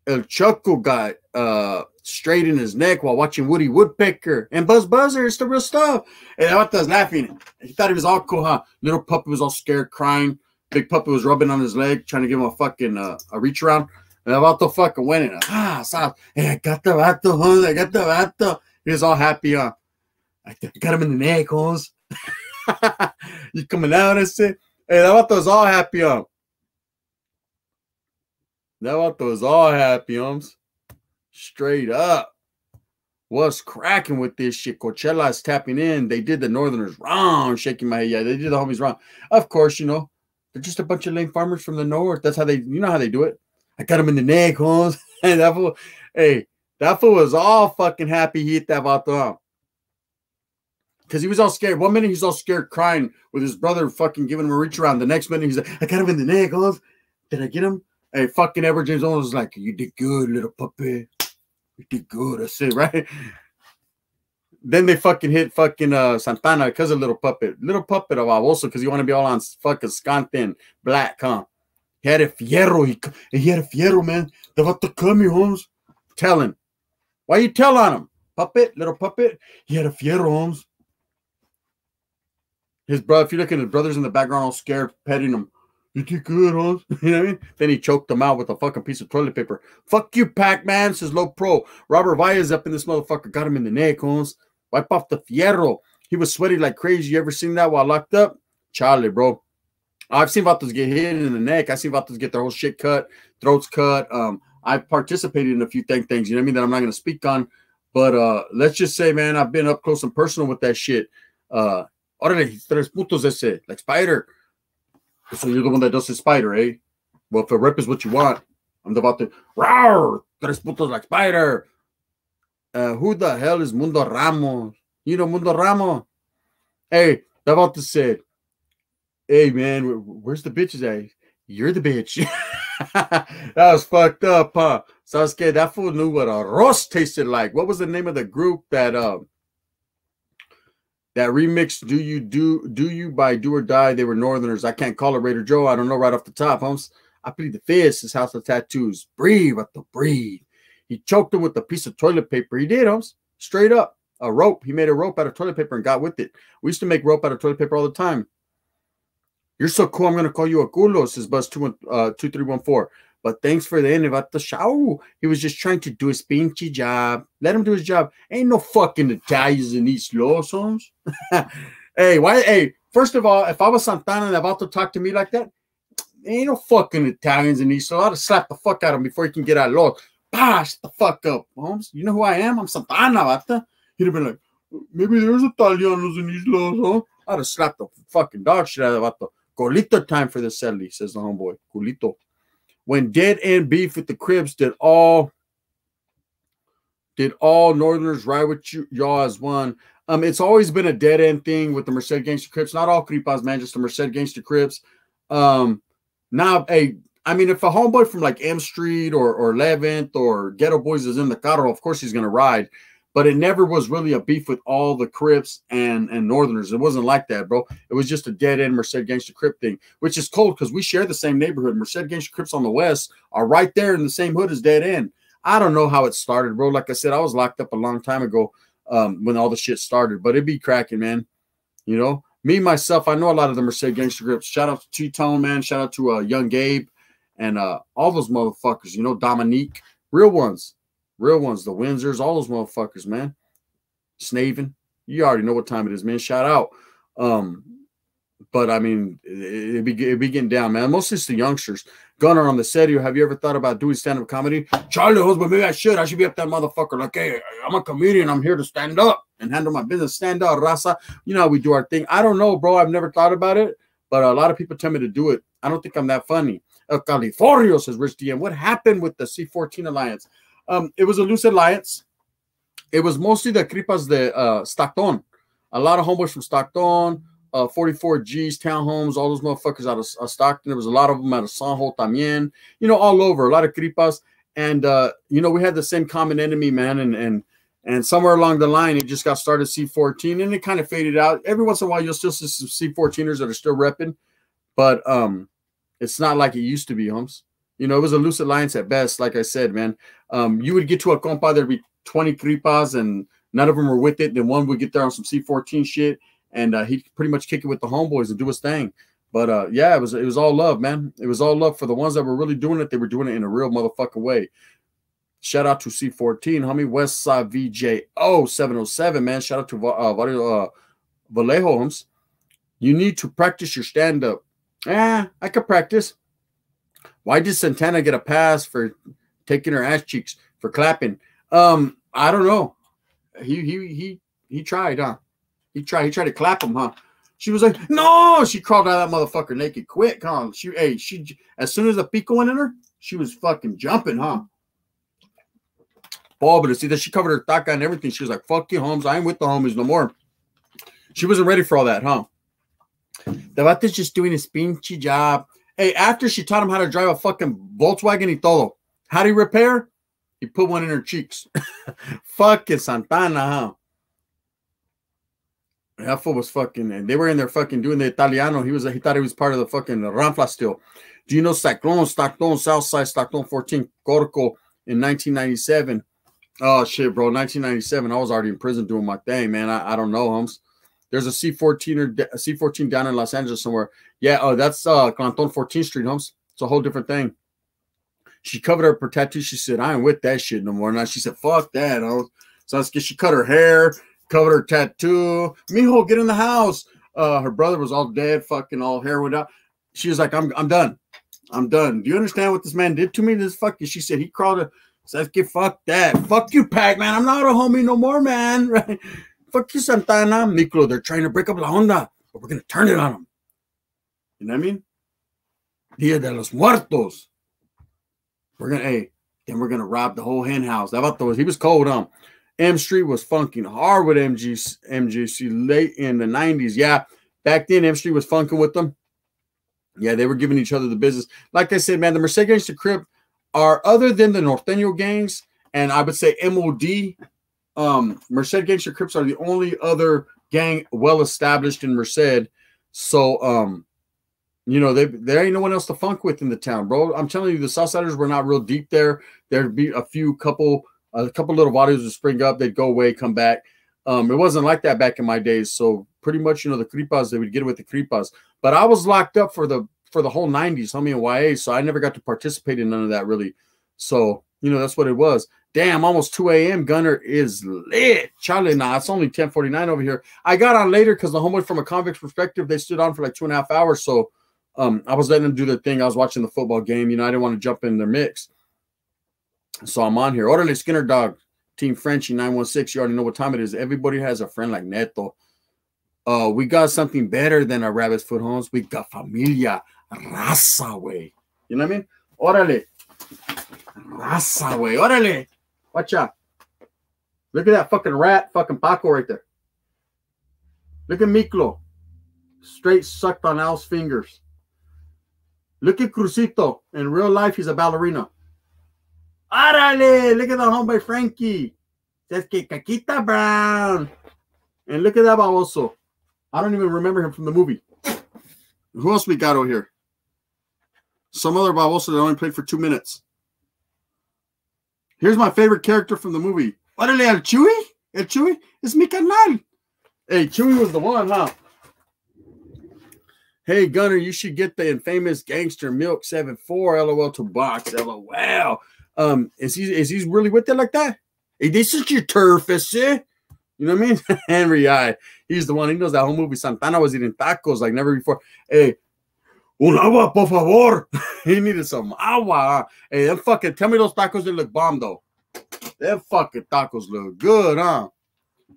El Choco got uh straight in his neck while watching Woody Woodpecker and Buzz Buzzard. It's the real stuff. And Avata's laughing. He thought he was all cool, huh? Little puppy was all scared, crying. Big puppy was rubbing on his leg, trying to give him a fucking uh, a reach around. And Avato fucking went in. Ah, stop. Hey, I got the vato? I got the vato. He was all happy, huh? I got him in the neck, Holmes. you coming out and say, hey, that was all happy, huh? That vato was all happy, um, Holmes. Straight up. What's cracking with this shit? Coachella is tapping in. They did the Northerners wrong. Shaking my head. Yeah, they did the homies wrong. Of course, you know, they're just a bunch of lame farmers from the north. That's how they, you know how they do it. I got them in the neck, Holmes. and that fool, hey, that fool was all fucking happy he hit that vato Because he was all scared. One minute he's all scared crying with his brother fucking giving him a reach around. The next minute he's like, I got him in the neck, Holmes. Did I get him? Hey, fucking Edward James was like, You did good, little puppy. You did good. I said, right? Then they fucking hit fucking uh Santana because of little puppet. Little puppet of also because you want to be all on fucking scantin black, huh? He had a fierro. He, he had a fierro, man. They about to come, Holmes. Tell him. Why you tell on him? Puppet, little puppet. He had a fierro, Holmes. His brother, if you look at his brothers in the background, all scared, petting him. You did good, huh? You know what I mean? Then he choked them out with a fucking piece of toilet paper. Fuck you, Pac-Man, says Low Pro. Robert Valla's up in this motherfucker. Got him in the neck, Holmes. Wipe off the fierro. He was sweaty like crazy. You ever seen that while locked up? Charlie, bro. I've seen Vatos get hit in the neck. I've seen Vatos get their whole shit cut, throats cut. Um, I've participated in a few thing things, you know what I mean, that I'm not going to speak on. But uh, let's just say, man, I've been up close and personal with that shit. Uh, tres putos ese, like Spider. So you're the one that does the spider, eh? Well, if a rep is what you want, I'm about to rawr, tres putos like spider. Uh, who the hell is Mundo Ramos? You know Mundo Ramos? Hey, that about to say, hey man, where's the bitches at? You're the bitch. that was fucked up, huh? Sasuke, that fool knew what a roast tasted like. What was the name of the group that um that remix do you do do you by do or die? They were northerners. I can't call it raider joe. I don't know right off the top homes i plead the fist his house of tattoos. Breathe what the breathe. He choked him with a piece of toilet paper. He did homes straight up. A rope. He made a rope out of toilet paper and got with it. We used to make rope out of toilet paper all the time you're so cool i'm going to call you a culo says bus 2 uh 2314 but thanks for the end about the show. He was just trying to do his pinchy job. Let him do his job. Ain't no fucking Italians in these Lawsons. hey, why? Hey, first of all, if I was Santana and about to talk to me like that, ain't no fucking Italians in these, so I'd slap the fuck out of him before he can get out of law. Shut the fuck up, Holmes. You know who I am? I'm Santana, bata. He'd have been like, maybe there's Italianos in these laws, huh? I'd have slapped the fucking dog shit out of Vato. Colito time for the Sedley, says the homeboy. Colito. When dead end beef with the Cribs did all did all Northerners ride with you, y'all as one? Um, it's always been a dead end thing with the Merced Gangster Crips. Not all Creepas, man, just the Merced Gangster Crips. Um, now, hey, I mean, if a homeboy from like M Street or or Levant or Ghetto Boys is in the carro, of course he's gonna ride. But it never was really a beef with all the Crips and and Northerners. It wasn't like that, bro. It was just a dead end Merced Gangster Crip thing, which is cold because we share the same neighborhood. Merced Gangster Crips on the west are right there in the same hood as Dead End. I don't know how it started, bro. Like I said, I was locked up a long time ago um, when all the shit started, but it'd be cracking, man. You know, me myself, I know a lot of the Merced Gangster Crips. Shout out to T Tone, man. Shout out to uh, Young Gabe and uh, all those motherfuckers. You know, Dominique, real ones, real ones. The Windsors, all those motherfuckers, man. Snaven, you already know what time it is, man. Shout out. Um, but I mean, it, it be it be getting down, man. Mostly it's the youngsters. Gunner on the set. Have you ever thought about doing stand up comedy? Charlie but maybe I should. I should be up that motherfucker. Like, hey, I'm a comedian. I'm here to stand up and handle my business. Stand up, Rasa. You know how we do our thing. I don't know, bro. I've never thought about it, but a lot of people tell me to do it. I don't think I'm that funny. El Californio says Rich DM. What happened with the C14 alliance? Um, it was a loose alliance. It was mostly the Cripas de uh, Stockton. A lot of homeboys from Stockton, uh, 44Gs, townhomes, all those motherfuckers out of, of, Stockton. There was a lot of them out of Sanjo también, you know, all over, a lot of Cripas. And, uh, you know, we had the same common enemy, man. And, and, and somewhere along the line, it just got started C14 and it kind of faded out. Every once in a while, you'll still see some C14ers that are still repping, but um, it's not like it used to be, Holmes. You know, it was a loose alliance at best. Like I said, man, um, you would get to a compa, there'd be 20 Cripas and none of them were with it. Then one would get there on some C14 shit and uh, he'd pretty much kick it with the homeboys and do his thing. But uh, yeah, it was it was all love, man. It was all love for the ones that were really doing it. They were doing it in a real motherfucking way. Shout out to C14, homie, Westside VJO 707, man. Shout out to uh, uh, Vallejo homes. You need to practice your stand up. Ah, I could practice. Why did Santana get a pass for taking her ass cheeks for clapping? Um, I don't know. He he he he tried, huh? He tried. He tried to clap him, huh? She was like, "No!" She crawled out of that motherfucker naked, quick, huh? She, hey, she, as soon as the pico went in her, she was fucking jumping, huh? Ball, but to see that she covered her taka and everything, she was like, "Fuck you, Holmes. I ain't with the homies no more." She wasn't ready for all that, huh? The is just doing his pinchy job. Hey, after she taught him how to drive a fucking Volkswagen y todo, how do you repair? He put one in her cheeks. fucking Santana, huh? That fool was fucking, and they were in there fucking doing the Italiano. He was, he thought he was part of the fucking Ranfla still. Do you know Cyclone, Stockton, Southside, Stockton 14, Corco in 1997? Oh shit, bro, 1997. I was already in prison doing my thing, man. I, I don't know, Holmes. There's a C14 or a C14 down in Los Angeles somewhere. Yeah, oh, that's uh Clanton 14th Street, Holmes. It's a whole different thing. She covered up her tattoo. She said, I ain't with that shit no more. Now she said, fuck that. Holmes. So she cut her hair covered her tattoo. Mijo, get in the house. Uh, her brother was all dead, fucking all hair went out. She was like, I'm, I'm done. I'm done. Do you understand what this man did to me? This fucking, she said, he crawled a, get fuck that. Fuck you, Pac, man. I'm not a homie no more, man. Right? Fuck you, Santana. Miklo, they're trying to break up La Onda, but we're going to turn it on them. You know what I mean? Dia de los Muertos. We're going to, hey, then we're going to rob the whole hen house. How about those? He was cold, um. M Street was funking hard with MG, MGC late in the 90s. Yeah, back then M Street was funking with them. Yeah, they were giving each other the business. Like I said, man, the Mercedes to Crip are other than the Norteño gangs, and I would say MOD, um, Merced Gangster Crips are the only other gang well established in Merced. So, um, you know, they, there ain't no one else to funk with in the town, bro. I'm telling you, the Southsiders were not real deep there. There'd be a few couple a couple little bodies would spring up, they'd go away, come back. Um, it wasn't like that back in my days. So pretty much, you know, the creepas they would get with the creepas. But I was locked up for the for the whole 90s, homie and YA. So I never got to participate in none of that really. So, you know, that's what it was. Damn, almost 2 a.m. Gunner is lit. Charlie, nah, it's only 1049 over here. I got on later because the homeboy from a convict's perspective, they stood on for like two and a half hours. So Um, I was letting them do their thing. I was watching the football game. You know, I didn't want to jump in their mix. So I'm on here. Orderly Skinner Dog, Team Frenchy 916. You already know what time it is. Everybody has a friend like Neto. Uh, we got something better than our rabbit's foot homes. We got familia, raza, way. You know what I mean? Orale. Raza, way. Orale. Watch out. Look at that fucking rat, fucking Paco right there. Look at Miklo. Straight sucked on Al's fingers. Look at Crucito. In real life, he's a ballerina. Arale! Look at the homeboy Frankie. Says que Caquita Brown. And look at that baboso. I don't even remember him from the movie. Who else we got over here? Some other baboso that only played for two minutes. Here's my favorite character from the movie. Órale, El Chewy? El Chewy? It's mi canal. Hey, Chewy was the one, huh? Hey, Gunner, you should get the infamous gangster milk 7-4 LOL to box. LOL. Um, is he is he really with it like that? Hey, this is your turf, is it? You know what I mean? Henry I. He's the one. He knows that whole movie. Santana was eating tacos like never before. Hey, un agua, por favor. he needed some agua. Hey, them fucking tell me those tacos they look bomb though. Them fucking tacos look good, huh?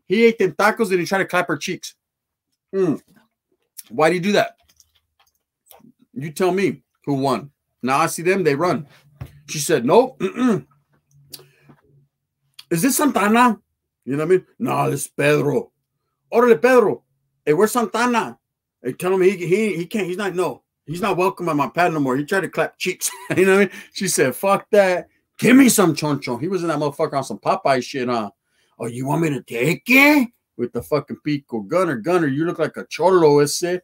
He ate them tacos and he tried to clap her cheeks. Hmm. Why do you do that? You tell me who won. Now I see them, they run. She said, Nope. Mm-mm. Is this Santana? You know what I mean? No, this is Pedro. Orale, Pedro. Hey, where's Santana? Hey, tell him he, he, he can't, he's not, no, he's not welcome at my pad no more. He tried to clap cheeks. you know what I mean? She said, Fuck that. Give me some choncho. He was in that motherfucker on some Popeye shit, huh? Oh, you want me to take it? With the fucking pico gunner, gunner, you look like a cholo, ese.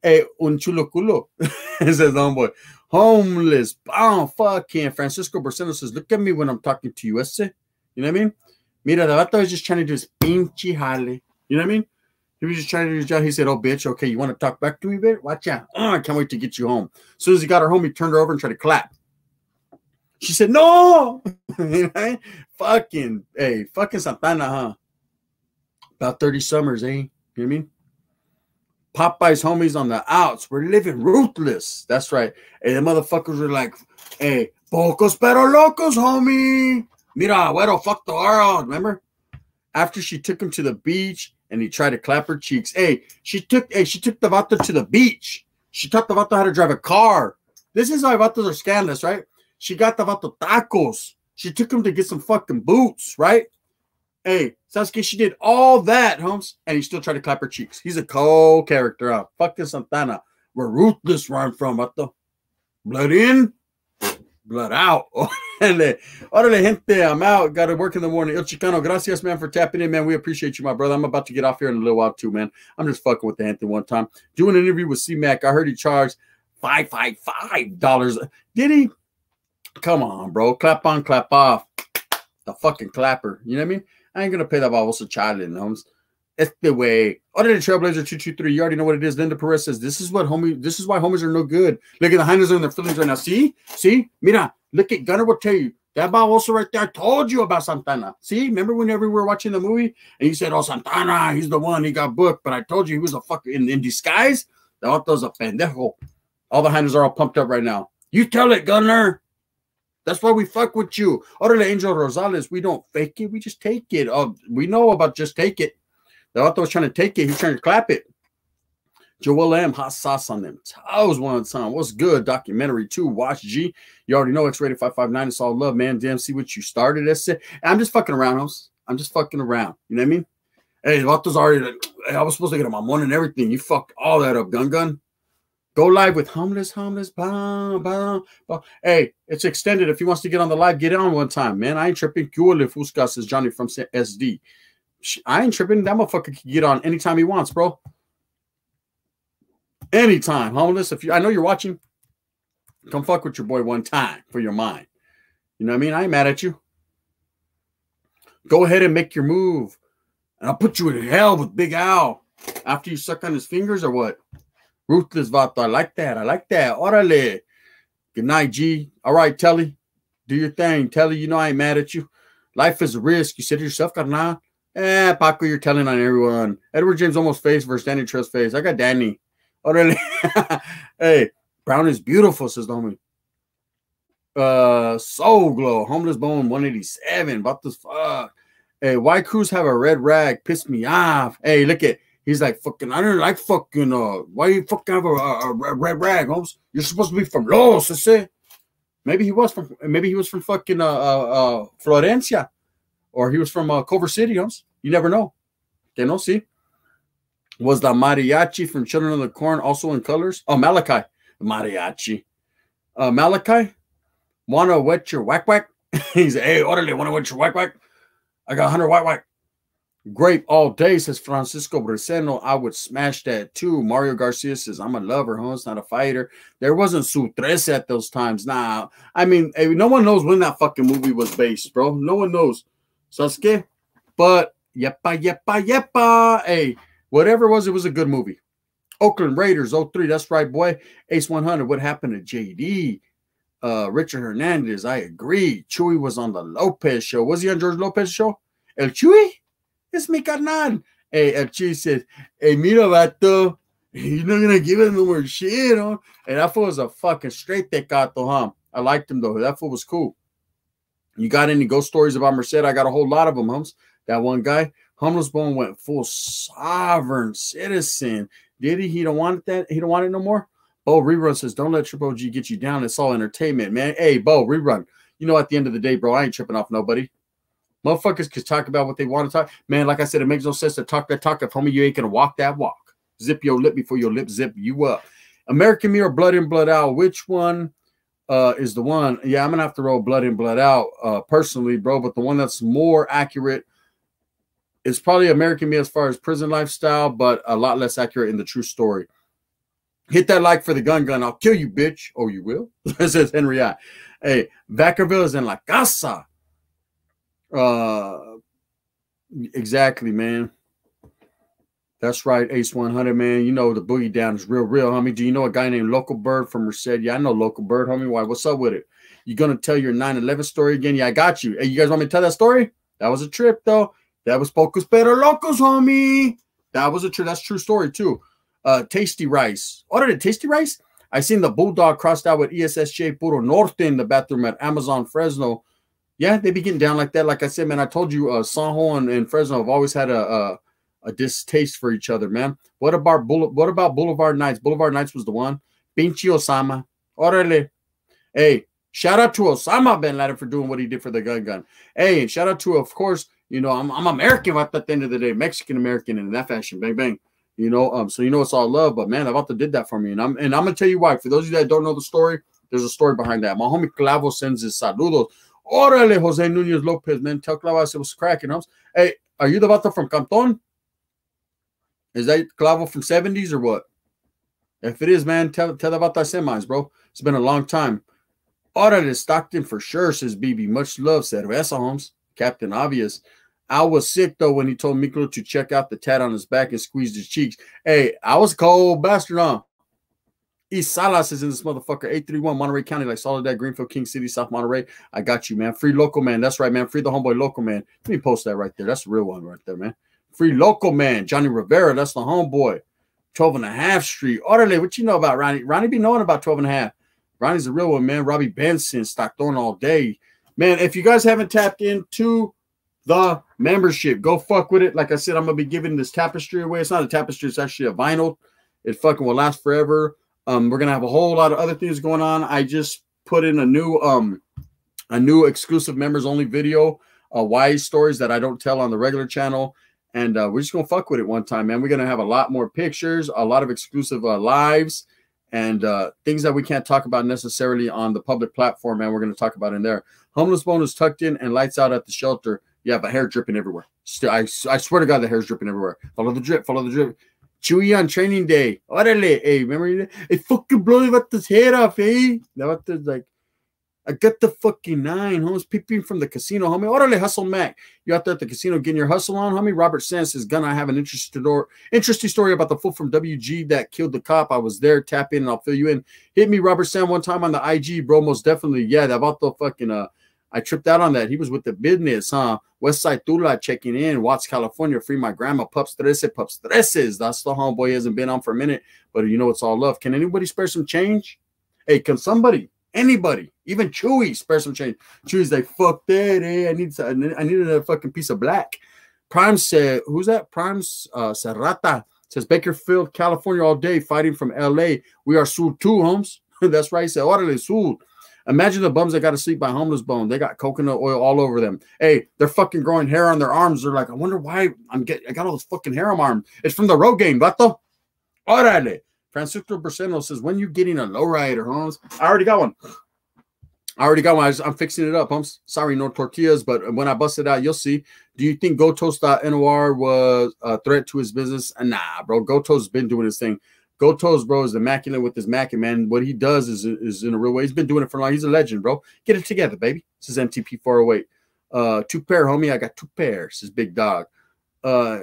Hey, un chulo culo. says homeboy. Homeless. Oh, fuck him. Francisco Barceno says, look at me when I'm talking to you, ese. You know what I mean? Mira, the vato was just trying to do his pinche jale. You know what I mean? He was just trying to do his job. He said, Oh, bitch, okay, you want to talk back to me, bitch? Watch out. Oh, I can't wait to get you home. As soon as he got her home, he turned her over and tried to clap. She said, No. fucking, hey, fucking Santana, huh? About 30 summers, eh? You know what I mean? Popeye's homies on the outs. We're living ruthless. That's right. Hey, the motherfuckers were like, hey, pocos pero locos, homie. Mira, güero, fuck the world. Remember? After she took him to the beach and he tried to clap her cheeks. Hey, she took hey, she took the vato to the beach. She taught the vato how to drive a car. This is why vatos are scandalous, right? She got the vato tacos. She took him to get some fucking boots, right? Hey, Sasuke, she did all that, Holmes, and he still tried to clap her cheeks. He's a cold character. Uh, fucking Santana. We're ruthless where I'm from, vato. Blood in, blood out. Órale, gente, I'm out. Got to work in the morning. El Chicano, gracias, man, for tapping in, man. We appreciate you, my brother. I'm about to get off here in a little while, too, man. I'm just fucking with the gente one time. Doing an interview with C-Mac. I heard he charged five, five, five dollars. Did he? Come on, bro. Clap on, clap off. The fucking clapper. You know what I mean? I ain't gonna pay that vamos a child in homes. It's the way. Other than Trailblazer 223, you already know what it is. Linda Perez says, This is what homie, this is why homies are no good. Look at the Heiners in their feelings right now. See? See? Mira, look at Gunner will tell you. That also right there told you about Santana. See, remember whenever we were watching the movie and you said, Oh, Santana, he's the one, he got booked, but I told you he was a fucker in, in disguise. The otto's a pendejo. All the Heiners are all pumped up right now. You tell it, Gunner. That's why we fuck with you. Other than Angel Rosales, we don't fake it, we just take it. Oh, we know about just take it. The author was trying to take it, he's trying to clap it. Joel M, hot sauce on them toes one time. What's good? Documentary two. Watch G. You already know X rated 559. It's all love, man. Damn, see what you started. That's it. I'm just fucking around, hoes. I'm just fucking around. You know what I mean? Hey, Vato's already like, hey, I was supposed to get on my money and everything. You fucked all that up, gun gun. Go live with homeless, homeless, blah, blah, blah. Hey, it's extended. If he wants to get on the live, get on one time, man. I ain't tripping. Cuole Fusca says Johnny from SD. I ain't tripping. That motherfucker can get on anytime he wants, bro. Anytime, homeless. If you, I know you're watching, come fuck with your boy one time for your mind. You know what I mean? I ain't mad at you. Go ahead and make your move, and I'll put you in hell with Big Al after you suck on his fingers or what? Ruthless Vato. I like that. I like that. Orale. Good night, G. All right, Telly. Do your thing. Telly, you know I ain't mad at you. Life is a risk. You said to yourself, carnal. Eh, Paco, you're telling on everyone. Edward James Olmos face versus Danny Trust face. I got Danny. Orale. hey, brown is beautiful, says the. Uh, Soul Glow, Homeless Bone 187. About this fuck. Hey, why crews have a red rag? Piss me off. Hey, look at he's like fucking. I don't like fucking. Uh, why you fucking have a, a, a red rag, Holmes? You're supposed to be from Los, I say. Maybe he was from. Maybe he was from fucking uh, uh, uh Florencia, or he was from uh, Culver City, Holmes. You never know. Que no see. Was the mariachi from Children of the Corn also in colors? Oh, Malachi, mariachi. Uh, Malachi, wanna wet your whack whack? He's hey, orderly, wanna wet your whack whack? I got 100 whack white. Grape all day, says Francisco Breseno. I would smash that too. Mario Garcia says, I'm a lover, huh? It's not a fighter. There wasn't Su Tres at those times. Nah, I mean, no one knows when that fucking movie was based, bro. No one knows. Sasuke. But, yepa, yepa, yepa. Hey, whatever it was, it was a good movie. Oakland Raiders, 03. That's right, boy. Ace 100. What happened to JD? Uh, Richard Hernandez, I agree. Chewy was on the Lopez show. Was he on George Lopez show? El Chewy? It's mi carnal. Hey, El Chewy said, Hey, mira, vato. You're not gonna give him no more shit, huh? And that fool was a fucking straight tecato, huh? I liked him though. That fool was cool. You got any ghost stories about Merced? I got a whole lot of them, hums. That one guy, Homeless Bone went full sovereign citizen. Did he? He don't want that. He don't want it no more. Bo Rerun says, Don't let Triple G get you down. It's all entertainment, man. Hey, Bo Rerun. You know, at the end of the day, bro, I ain't tripping off nobody. Motherfuckers can talk about what they want to talk. Man, like I said, it makes no sense to talk that talk if homie you ain't gonna walk that walk. Zip your lip before your lip zip you up. American Mirror, Blood in, Blood Out. Which one uh, is the one? Yeah, I'm gonna have to roll Blood in, Blood Out uh, personally, bro. But the one that's more accurate is probably American Me as far as prison lifestyle, but a lot less accurate in the true story. Hit that like for the gun gun. I'll kill you, bitch. Oh, you will? says Henry I. Hey, Vacaville is in La Casa. Uh, exactly, man. That's right, Ace 100, man. You know the boogie down is real, real, homie. Do you know a guy named Local Bird from Merced? Yeah, I know Local Bird, homie. Why? What's up with it? You gonna tell your 9-11 story again? Yeah, I got you. Hey, you guys want me to tell that story? That was a trip, though. That was Pocos Pero Locos, homie. That was a true. That's true story too uh, Tasty Rice. Ordered a Tasty Rice. I seen the Bulldog crossed out with ESSJ Puro Norte in the bathroom at Amazon Fresno. Yeah, they be getting down like that. Like I said, man, I told you, uh, Sanjo and, and Fresno have always had a, a, a distaste for each other, man. What about Boule- What about Boulevard Nights? Boulevard Nights was the one. Pinchi Osama. Orale. Hey, shout out to Osama bin Laden for doing what he did for the gun gun. Hey, shout out to, of course, you know, I'm, I'm American but at the end of the day, Mexican American in that fashion. Bang, bang. You know, um, so you know it's all love, but man, Avata did that for me, and I'm and I'm gonna tell you why. For those of you that don't know the story, there's a story behind that. My homie Clavo sends his saludos. Órale, Jose Nunez Lopez, man. Tell Clavo I said was cracking. Huh? Hey, are you the Vata from Canton? Is that Clavo from 70s or what? If it is, man, tell tell the Vata semis, bro. It's been a long time. Órale, Stockton for sure, says BB. Much love, Cerveza Holmes. Captain Obvious. I was sick though when he told Miklo to check out the tat on his back and squeezed his cheeks. Hey, I was cold bastard on. East Salas is in this motherfucker. 831 Monterey County, like Soledad, Greenfield, King City, South Monterey. I got you, man. Free local man. That's right, man. Free the homeboy local man. Let me post that right there. That's the real one right there, man. Free local man. Johnny Rivera. That's the homeboy. 12 and a half street. Orderly, what you know about Ronnie? Ronnie be knowing about 12 and a half. Ronnie's the real one, man. Robbie Benson, Stockton all day. Man, if you guys haven't tapped into the membership. Go fuck with it. Like I said, I'm gonna be giving this tapestry away. It's not a tapestry, it's actually a vinyl. It fucking will last forever. Um, we're gonna have a whole lot of other things going on. I just put in a new um a new exclusive members only video, uh wise stories that I don't tell on the regular channel. And uh, we're just gonna fuck with it one time, man. We're gonna have a lot more pictures, a lot of exclusive uh, lives, and uh, things that we can't talk about necessarily on the public platform, man. We're gonna talk about in there. Homeless Bone is tucked in and lights out at the shelter. Yeah, but hair dripping everywhere. Still, I, I swear to God, the hair's dripping everywhere. Follow the drip, follow the drip. Chewy on training day. Orale, hey, remember? Hey, fucking blowing about this hair off, eh? Now what like? I got the fucking nine, homie. Peeping from the casino, homie. Orale, hustle Mac. You out there at the casino getting your hustle on, homie? Robert Sands is gonna have an interesting story, interesting story about the fool from WG that killed the cop. I was there. Tap in and I'll fill you in. Hit me, Robert Sand, one time on the IG, bro. Most definitely. Yeah, that about the fucking uh I tripped out on that. He was with the business, huh? West Side Tula checking in. Watts, California. Free my grandma. Pups Trece. Pups Treces. That's the homeboy. He hasn't been on for a minute, but you know it's all love. Can anybody spare some change? Hey, can somebody, anybody, even Chewy spare some change? Chewy's like, fuck that, eh? I need I needed a fucking piece of black. Prime said, who's that? Prime's uh Serrata says Bakersfield, California all day, fighting from LA. We are sued too, Holmes. That's right. He said, orderly sued. Imagine the bums that got to sleep by homeless bone. They got coconut oil all over them. Hey, they're fucking growing hair on their arms. They're like, I wonder why I'm getting I got all this fucking hair on my arm. It's from the road game, vato. Orale. Francisco Braceno says, when you getting a lowrider, Holmes? I already got one. I already got one. I am fixing it up. I'm sorry, no tortillas, but when I bust it out, you'll see. Do you think GoToast.NOR was a threat to his business? Nah, bro. GoToast's been doing his thing. GoToast, bro, is immaculate with his Mac, man. What he does is, is in a real way. He's been doing it for a long. He's a legend, bro. Get it together, baby. This is MTP 408. Uh, two pair, homie. I got two pairs. This big dog. Uh,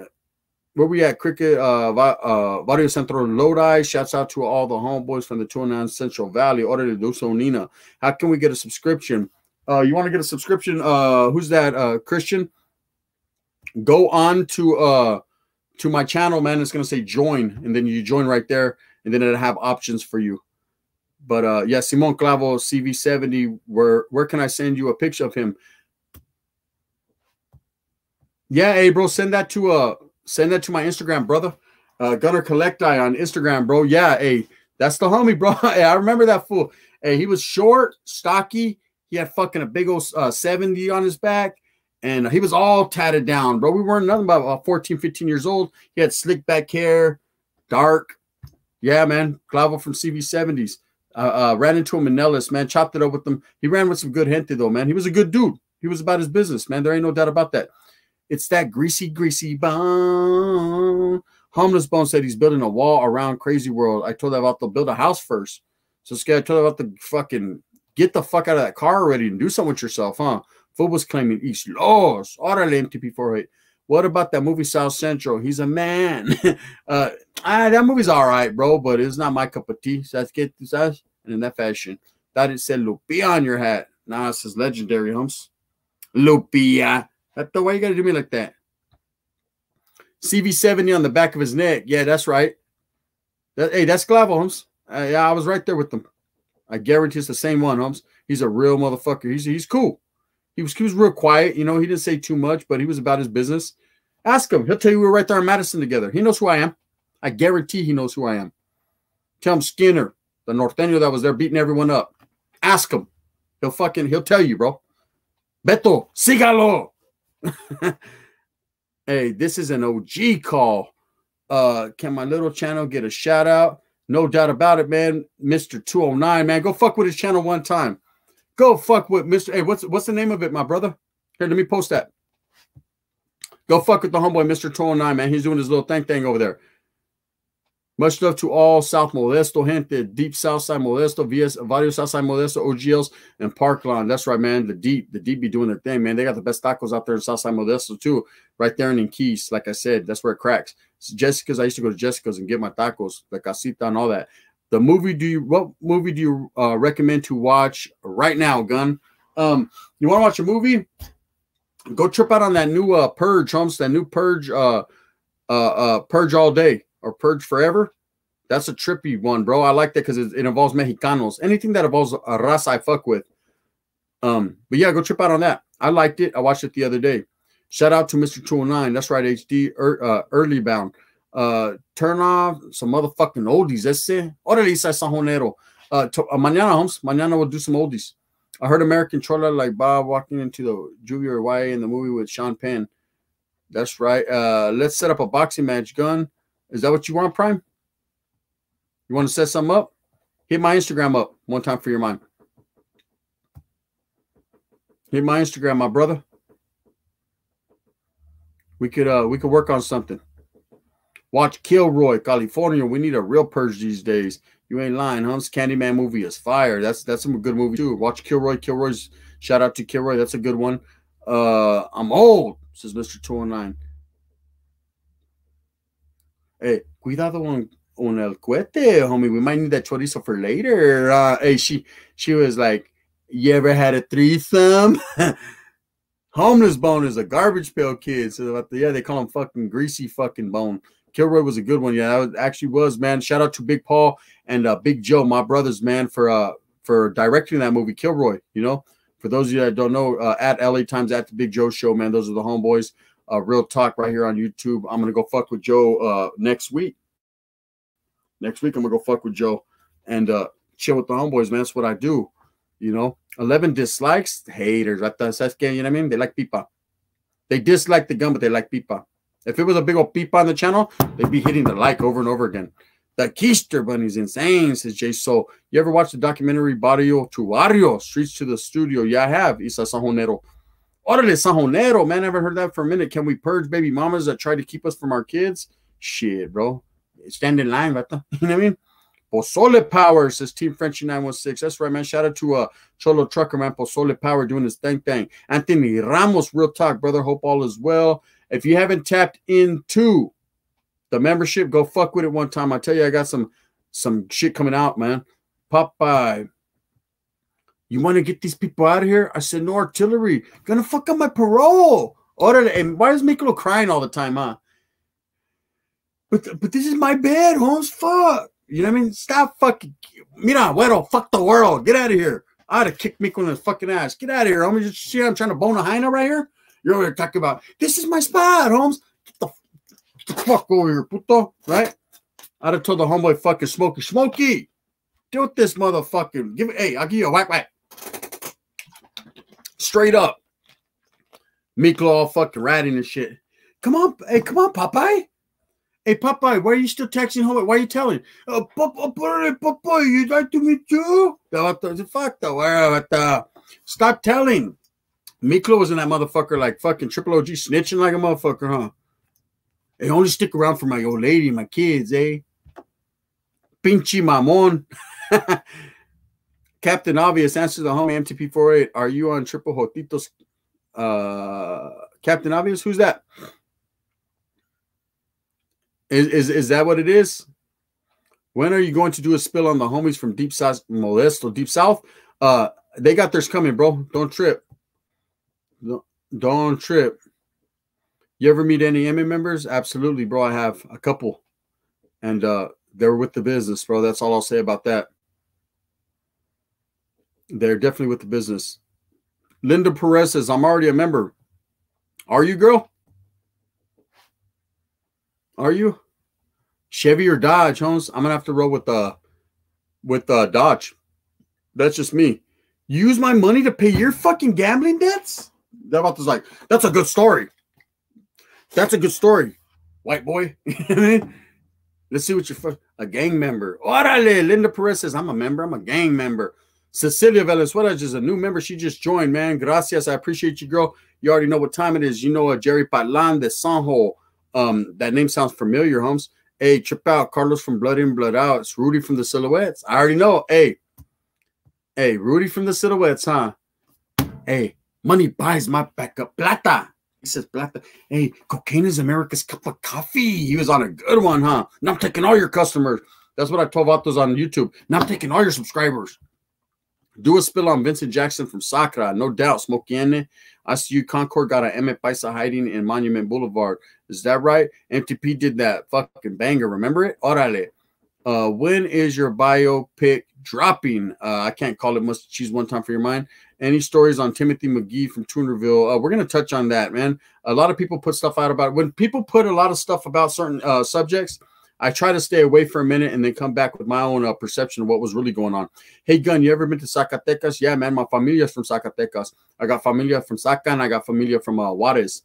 where we at? Cricket, uh, uh, Barrio Centro Lodi. Shouts out to all the homeboys from the 209 Central Valley. Order de Dusonina. How can we get a subscription? Uh, you want to get a subscription? Uh, who's that? Uh, Christian. Go on to uh to my channel, man. It's gonna say join, and then you join right there, and then it'll have options for you. But uh, yeah, Simon Clavo CV70. Where where can I send you a picture of him? Yeah, hey, bro, send that to uh send that to my Instagram, brother. Uh, Gunner Collective on Instagram, bro. Yeah, hey, that's the homie, bro. hey, I remember that fool. Hey, he was short, stocky. He had fucking a big old uh, 70 on his back, and he was all tatted down, bro. We weren't nothing about uh, 14, 15 years old. He had slick back hair, dark. Yeah, man. Clavo from CV70s. Uh, uh, ran into him in Nelles, man. Chopped it up with him. He ran with some good gente, though, man. He was a good dude. He was about his business, man. There ain't no doubt about that. It's that greasy, greasy bone. Homeless Bone said he's building a wall around Crazy World. I told him about to build a house first. So this guy told him about the fucking get the fuck out of that car already and do something with yourself, huh? Was claiming East Los. Órale, MTP48. What about that movie South Central? He's a man. uh, ah, that movie's all right, bro, but it's not my cup of tea. So get this and in that fashion. That it said Lupia on your hat. Nah, it says legendary humps. Lupia. That's the way you gotta do me like that. CV70 on the back of his neck. Yeah, that's right. That, hey, that's Clavo Holmes. Uh, yeah, I was right there with them. I guarantee it's the same one, Holmes. He's a real motherfucker. He's he's cool. He was he was real quiet, you know. He didn't say too much, but he was about his business. Ask him. He'll tell you we were right there in Madison together. He knows who I am. I guarantee he knows who I am. Tell him Skinner, the Norteño that was there beating everyone up. Ask him. He'll fucking he'll tell you, bro. Beto, sígalo. hey, this is an OG call. Uh, can my little channel get a shout out? No doubt about it, man. Mr. 209, man. Go fuck with his channel one time. Go fuck with Mr. Hey, what's what's the name of it, my brother? Here, let me post that. Go fuck with the homeboy, Mr. 209, man. He's doing his little thing thing over there. Much love to all South Modesto, gente, deep South Side Modesto, VS, varios South Side Modesto, OGLs, and Parkland. That's right, man. The deep, the deep be doing their thing, man. They got the best tacos out there in South Side Modesto, too. Right there in Keys, like I said, that's where it cracks. Jessica's, I used to go to Jessica's and get my tacos, the casita and all that. The movie, do you, what movie do you uh, recommend to watch right now, Gun? Um, you want to watch a movie? Go trip out on that new uh, Purge, Holmes, that new Purge, uh, uh, uh, Purge all day or Purge Forever. That's a trippy one, bro. I like that because it, it, involves Mexicanos. Anything that involves a raza I fuck with. Um, but yeah, go trip out on that. I liked it. I watched it the other day. Shout out to Mr. 209. That's right, HD er, uh, Early Bound. Uh, turn off some motherfucking oldies. Ese. Órale, sajonero. Uh, uh, mañana, homes. Mañana we'll do some oldies. I heard American Chola like Bob walking into the Juvia Y in the movie with Sean Penn. That's right. Uh, let's set up a boxing match. Gun. Is that what you want, Prime? You want to set something up? Hit my Instagram up one time for your mind. Hit my Instagram, my brother. We could uh we could work on something. Watch Kilroy, California. We need a real purge these days. You ain't lying, huh? Candyman movie is fire. That's that's some good movie too. Watch Kilroy. Kilroy's shout out to Kilroy. That's a good one. Uh I'm old, says Mr. 209. Hey, cuidado on, on el cohete, homie. We might need that chorizo for later. Uh, hey, she she was like, You ever had a threesome? Homeless Bone is a garbage pail kid. So yeah, they call him fucking greasy fucking bone. Kilroy was a good one. Yeah, that actually was, man. Shout out to Big Paul and uh, Big Joe, my brothers, man, for uh for directing that movie, Kilroy. You know, for those of you that don't know, uh, at LA Times at the Big Joe Show, man, those are the homeboys. Uh, real talk right here on YouTube. I'm gonna go fuck with Joe uh next week. Next week, I'm gonna go fuck with Joe and uh chill with the homeboys, man. That's what I do. You know, 11 dislikes, haters. That's, that's, you know what I mean? They like pipa. They dislike the gun, but they like pipa. If it was a big old pipa on the channel, they'd be hitting the like over and over again. The Keister Bunny's insane, says Jay. So, you ever watch the documentary Barrio to Barrio, Streets to the Studio? Yeah, I have. Isa Sajonero. Orale Sajonero, man. I haven't heard that for a minute. Can we purge baby mamas that try to keep us from our kids? Shit, bro. Stand in line, right? You know what I mean? Pozole Power says Team Frenchy 916. That's right, man. Shout out to uh Cholo Trucker, man. Pozole Power doing his thing thing. Anthony Ramos, real talk, brother. Hope all is well. If you haven't tapped into the membership, go fuck with it one time. I tell you, I got some some shit coming out, man. Pop Popeye. You want to get these people out of here? I said, no artillery. Gonna fuck up my parole. Order and why is Miklo crying all the time, huh? But but this is my bed, Holmes. Fuck. You know what I mean? Stop fucking. Mira, güero, fuck the world. Get out of here. I'd have kicked Miklo in the fucking ass. Get out of here, homie. You see I'm trying to bone a hyena right here? You're over talking about, this is my spot, Holmes. Get the, get the fuck over here, puto. Right? I'd have told the homeboy fucking Smokey, Smokey, deal with this motherfucking. Give it, hey, I'll give you a whack whack. Straight up. Miklo all fucking ratting and shit. Come on, hey, come on, Popeye. Hey, Popeye, why are you still texting home? Why are you telling? Oh, Popeye, Popeye, you'd like to meet you? The fuck, though? What the? Stop telling. Miklo was in that motherfucker like fucking Triple OG snitching like a motherfucker, huh? They only stick around for my old lady, my kids, eh? Pinchi mamon. Captain Obvious answers the homie MTP48. Are you on Triple Jotitos? Uh, Captain Obvious, who's that? Is, is is that what it is? When are you going to do a spill on the homies from Deep South Modesto, Deep South? Uh, they got theirs coming, bro. Don't trip. Don't, don't trip. You ever meet any EME members? Absolutely, bro. I have a couple, and uh, they're with the business, bro. That's all I'll say about that. They're definitely with the business. Linda Perez says, "I'm already a member." Are you, girl? Are you? Chevy or Dodge, Holmes? I'm gonna have to roll with uh with uh Dodge. That's just me. Use my money to pay your fucking gambling debts? About this like, that's a good story. That's a good story, white boy. Let's see what you're a gang member. Orale, Linda Perez says, I'm a member, I'm a gang member. Cecilia Valenzuela is a new member. She just joined, man. Gracias. I appreciate you, girl. You already know what time it is. You know a uh, Jerry Patlan de Sanjo. Um, that name sounds familiar, Holmes. Hey, trip out, Carlos from Blood In, Blood Out. It's Rudy from the Silhouettes. I already know. Hey, hey, Rudy from the Silhouettes, huh? Hey, money buys my backup. Plata. He says plata. Hey, cocaine is America's cup of coffee. He was on a good one, huh? Now I'm taking all your customers. That's what I told Vatos on YouTube. Now I'm taking all your subscribers. Do a spill on Vincent Jackson from Sacra. No doubt. Smokiene. I see you. Concord got an Emmett Paisa hiding in Monument Boulevard. Is that right? MTP did that fucking banger. Remember it? Orale. Uh, when is your biopic dropping? Uh, I can't call it must cheese one time for your mind. Any stories on Timothy McGee from Toonerville? Uh, we're gonna touch on that, man. A lot of people put stuff out about it. when people put a lot of stuff about certain uh, subjects. I try to stay away for a minute and then come back with my own uh, perception of what was really going on. Hey, Gun, you ever been to Zacatecas? Yeah, man, my familia's from Zacatecas. I got familia from Zaca and I got familia from uh, Juarez.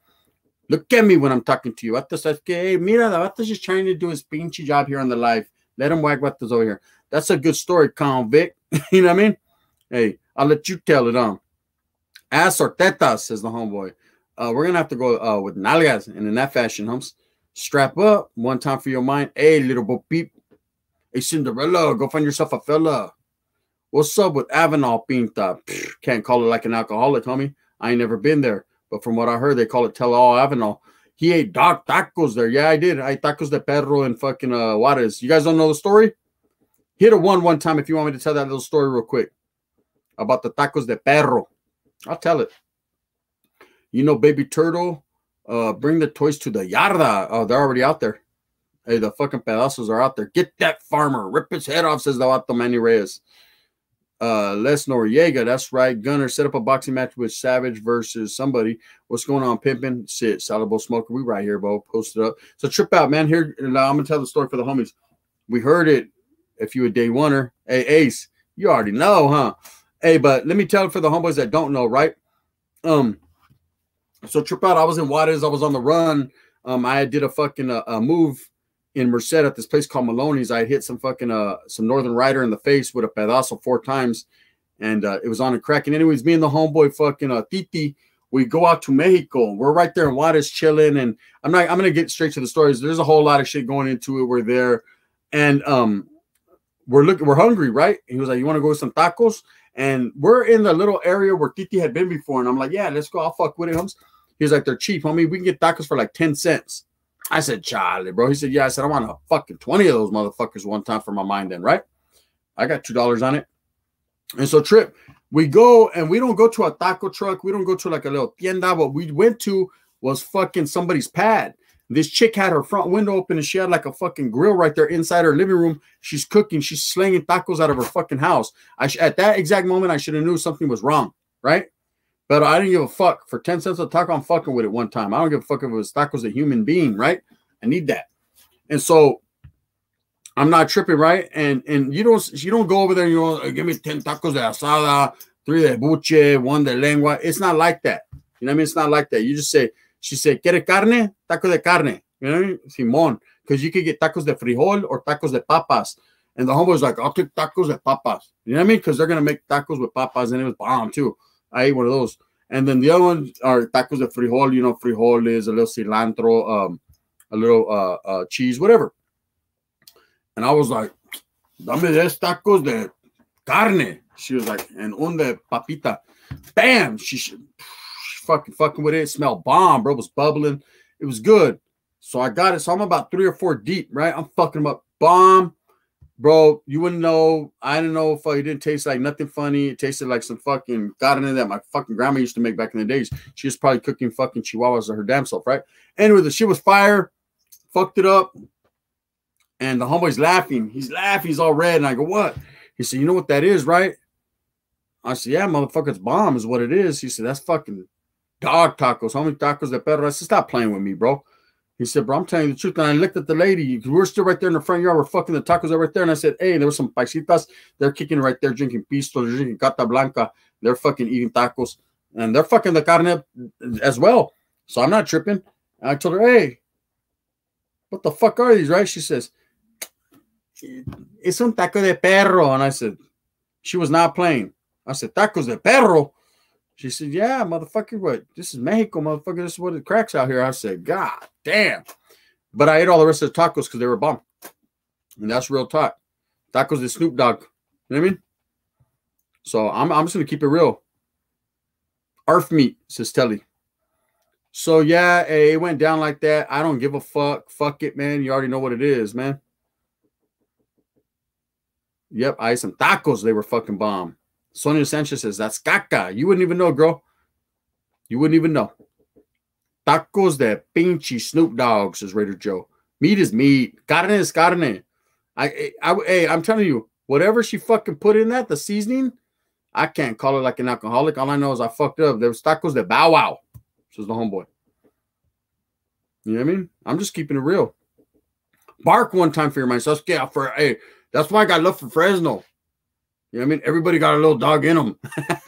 Look at me when I'm talking to you. Vato says, hey, mira, the Vato's just trying to do his pinchy job here on the live. Let him wag Vatos over here. That's a good story, convict. you know what I mean? Hey, I'll let you tell it on. Ass or tetas, says the homeboy. Uh, we're to have to go uh, with nalgas and in that fashion, homes. Strap up. One time for your mind. Hey, little bo peep. Hey, Cinderella, go find yourself a fella. What's up with Avenal Pinta? Can't call it like an alcoholic, homie. I ain't never been there. But from what I heard, they call it Tell All Avenal. He ate dog tacos there. Yeah, I did. I ate tacos de perro and fucking uh, Juarez. You guys don't know the story? Hit a one one time if you want me to tell that little story real quick. about the tacos de perro. I'll tell it. You know, baby turtle, uh, bring the toys to the yarda. Oh, they're already out there. Hey, the fucking pedazos are out there. Get that farmer, rip his head off, says the Vato Manny Reyes. Uh, Les Noriega, that's right. Gunner set up a boxing match with Savage versus somebody. What's going on, pimping? Sit, Salable Smoker. We right here, bro. Post it up. So trip out, man. Here, I'm gonna tell the story for the homies. We heard it. If you a day oneer, hey Ace, you already know, huh? Hey, but let me tell for the homeboys that don't know, right? Um, so trip out. I was in Juarez. I was on the run. Um, I did a fucking uh, a move in Merced at this place called Maloney's. I hit some fucking uh some Northern Rider in the face with a pedazo four times, and uh, it was on a crack. And anyways, me and the homeboy fucking uh Titi, we go out to Mexico. We're right there in Juarez chilling, and I'm not. I'm gonna get straight to the stories. There's a whole lot of shit going into it. We're there, and um, we're looking. We're hungry, right? He was like, "You want to go some tacos?" And we're in the little area where Titi had been before, and I'm like, "Yeah, let's go. I'll fuck with it, homes." He's like, "They're cheap, homie. We can get tacos for like ten cents." I said, Charlie, bro. He said, Yeah. I said, I want a fucking 20 of those motherfuckers one time for my mind, then, right? I got $2 on it. And so, Trip, we go and we don't go to a taco truck. We don't go to like a little tienda. What we went to was fucking somebody's pad. This chick had her front window open and she had like a fucking grill right there inside her living room. She's cooking. She's slinging tacos out of her fucking house. I at that exact moment, I should have knew something was wrong, right? But I didn't give a fuck. For 10 cents a taco, I'm fucking with it one time. I don't give a fuck if it was tacos a human being, right? I need that. And so I'm not tripping, right? And and you don't you don't go over there and you know, give me 10 tacos de asada, three de buche, one de lengua. It's not like that. You know what I mean? It's not like that. You just say, she said, ¿Quiere carne? Taco de carne. You know? Simon. Because you could get tacos de frijol or tacos de papas. And the homeboy's like, I'll take tacos de papas. You know what I mean? Because they're going to make tacos with papas and it was bomb too. I ate one of those. And then the other ones are tacos de frijol. You know, frijol is a little cilantro, um, a little uh, uh, cheese, whatever. And I was like, dame des tacos de carne. She was like, and un de papita. Bam! She, she fucking fucking with it. it. Smelled bomb, bro. It was bubbling. It was good. So I got it. So I'm about three or four deep, right? I'm fucking them up. Bomb bro, you wouldn't know. I didn't know if uh, it didn't taste like nothing funny. It tasted like some fucking carne that my fucking grandma used to make back in the days. She was probably cooking fucking chihuahuas or her damn self, right? Anyway, the shit was fire, fucked it up. And the homeboy's laughing. He's laughing. He's all red. And I go, what? He said, you know what that is, right? I said, yeah, motherfucker, bomb is what it is. He said, that's fucking dog tacos, homie tacos de perro. I said, stop playing with me, bro. He said, bro, I'm telling you the truth. And I looked at the lady. We are still right there in the front yard. We're fucking the tacos are right there. And I said, hey, there were some paisitas. They're kicking right there, drinking pisto. Drinking Carta Blanca. They're fucking eating tacos. And they're fucking the carne as well. So I'm not tripping. And I told her, hey, what the fuck are these, right? She says, it's un taco de perro. And I said, she was not playing. I said, tacos de perro. She said, Yeah, motherfucker, what? This is Mexico, motherfucker. This is what it cracks out here. I said, God damn. But I ate all the rest of the tacos because they were bomb. And that's real talk. Tacos de Snoop Dogg. You know what I mean? So I'm, I'm just going to keep it real. Arf meat, says Telly. So yeah, eh, it went down like that. I don't give a fuck. Fuck it, man. You already know what it is, man. Yep, I ate some tacos. They were fucking bomb. Sonia Sanchez says, That's caca. You wouldn't even know, girl. You wouldn't even know. Tacos de pinche Snoop Dogg, says Raider Joe. Meat is meat. Carne is carne. I, I, I, hey, I'm telling you, whatever she fucking put in that, the seasoning, I can't call it like an alcoholic. All I know is I fucked up. There was tacos de bow wow, says the homeboy. You know what I mean? I'm just keeping it real. Bark one time for your mind. So let's for hey, that's why I got love for Fresno. You know what I mean? Everybody got a little dog in them.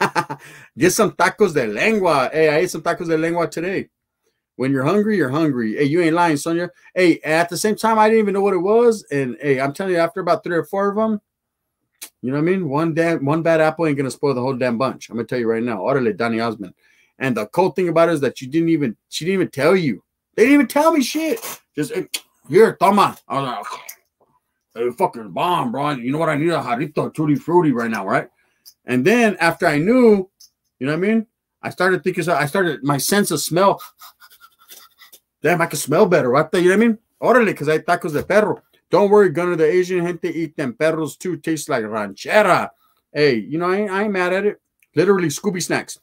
Get some tacos de lengua. Hey, I ate some tacos de lengua today. When you're hungry, you're hungry. Hey, you ain't lying, Sonia. Hey, at the same time, I didn't even know what it was. And hey, I'm telling you, after about three or four of them, you know what I mean? One damn one bad apple ain't gonna spoil the whole damn bunch. I'm gonna tell you right now. Orale Donny Osmond. And the cool thing about it is that you didn't even she didn't even tell you. They didn't even tell me shit. Just here, toma. I was like, Hey, fucking bomb, bro. You know what? I need a jarrito tutti frutti right now, right? And then after I knew, you know what I mean? I started thinking, I started my sense of smell. Damn, I can smell better, right? You know what I mean? Orale, because I tacos de perro. Don't worry, Gunner. The Asian gente eat them perros too. Tastes like ranchera. Hey, you know, I ain't, I ain't mad at it. Literally, Scooby Snacks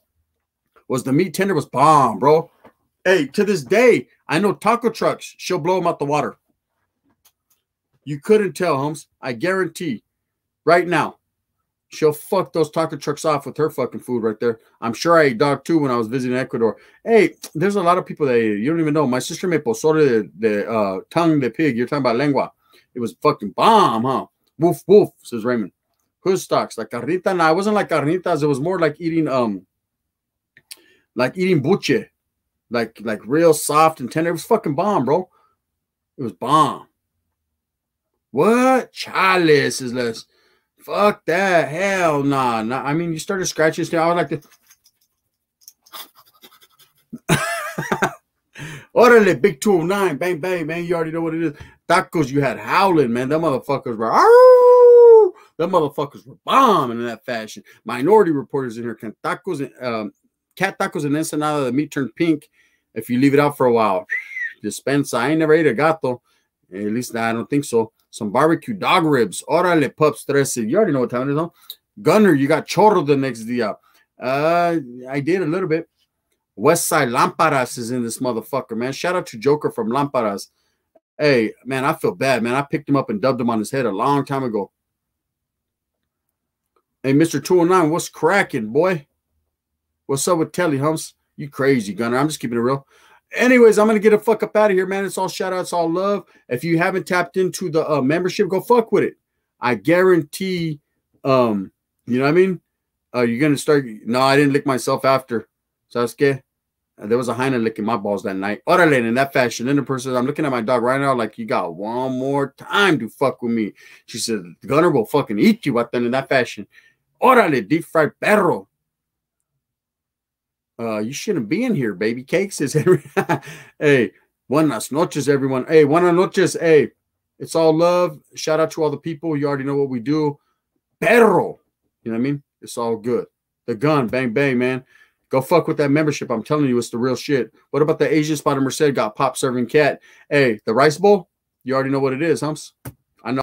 was the meat tender was bomb, bro. Hey, to this day, I know taco trucks, she'll blow them out the water. You couldn't tell, Holmes. I guarantee right now, she'll fuck those taco trucks off with her fucking food right there. I'm sure I ate dog too when I was visiting Ecuador. Hey, there's a lot of people that you don't even know. My sister made pozole the, the uh, tongue the pig. You're talking about lengua. It was fucking bomb, huh? Woof woof, says Raymond. Whose stocks? Like carnita? No, it wasn't like carnitas. It was more like eating um like eating buche. Like like real soft and tender. It was fucking bomb, bro. It was bomb. What? Chalice is less. Fuck that. Hell nah. nah. I mean, you started scratching stuff. I was like the Orderly, big 209, bang, bang, man. You already know what it is. Tacos, you had howling, man. Them motherfuckers were, Arr! them motherfuckers were bombing in that fashion. Minority reporters in here can tacos and um, cat tacos and ensenada. The meat turned pink if you leave it out for a while. Dispensa. I ain't never ate a gato. At least I don't think so. Some barbecue dog ribs. Orale pups tres. You already know what time it is, huh? Gunner, you got chorro the next day. Uh, I did a little bit. West Side Lamparas is in this motherfucker, man. Shout out to Joker from Lamparas. Hey, man, I feel bad, man. I picked him up and dubbed him on his head a long time ago. Hey, Mr. 209, what's cracking, boy? What's up with Telly Humps? You crazy, Gunner. I'm just keeping it real. Anyways, I'm gonna get a fuck up out of here, man. It's all shout outs, all love. If you haven't tapped into the uh, membership, go fuck with it. I guarantee, um, you know what I mean? Uh, you're gonna start. No, I didn't lick myself after Sasuke. There was a hyena licking my balls that night. Orale, in that fashion. Then the person, I'm looking at my dog right now, like, you got one more time to fuck with me. She said, Gunner will fucking eat you, but then in that fashion. Orale, deep fried perro. Uh, you shouldn't be in here, baby cake, says hey, buenas noches, everyone. Hey, buenas noches. Hey, it's all love. Shout out to all the people. You already know what we do. Perro. You know what I mean? It's all good. The gun, bang, bang, man. Go fuck with that membership. I'm telling you, it's the real shit. What about the Asian spot of Merced got pop serving cat? Hey, the rice bowl? You already know what it is, humps.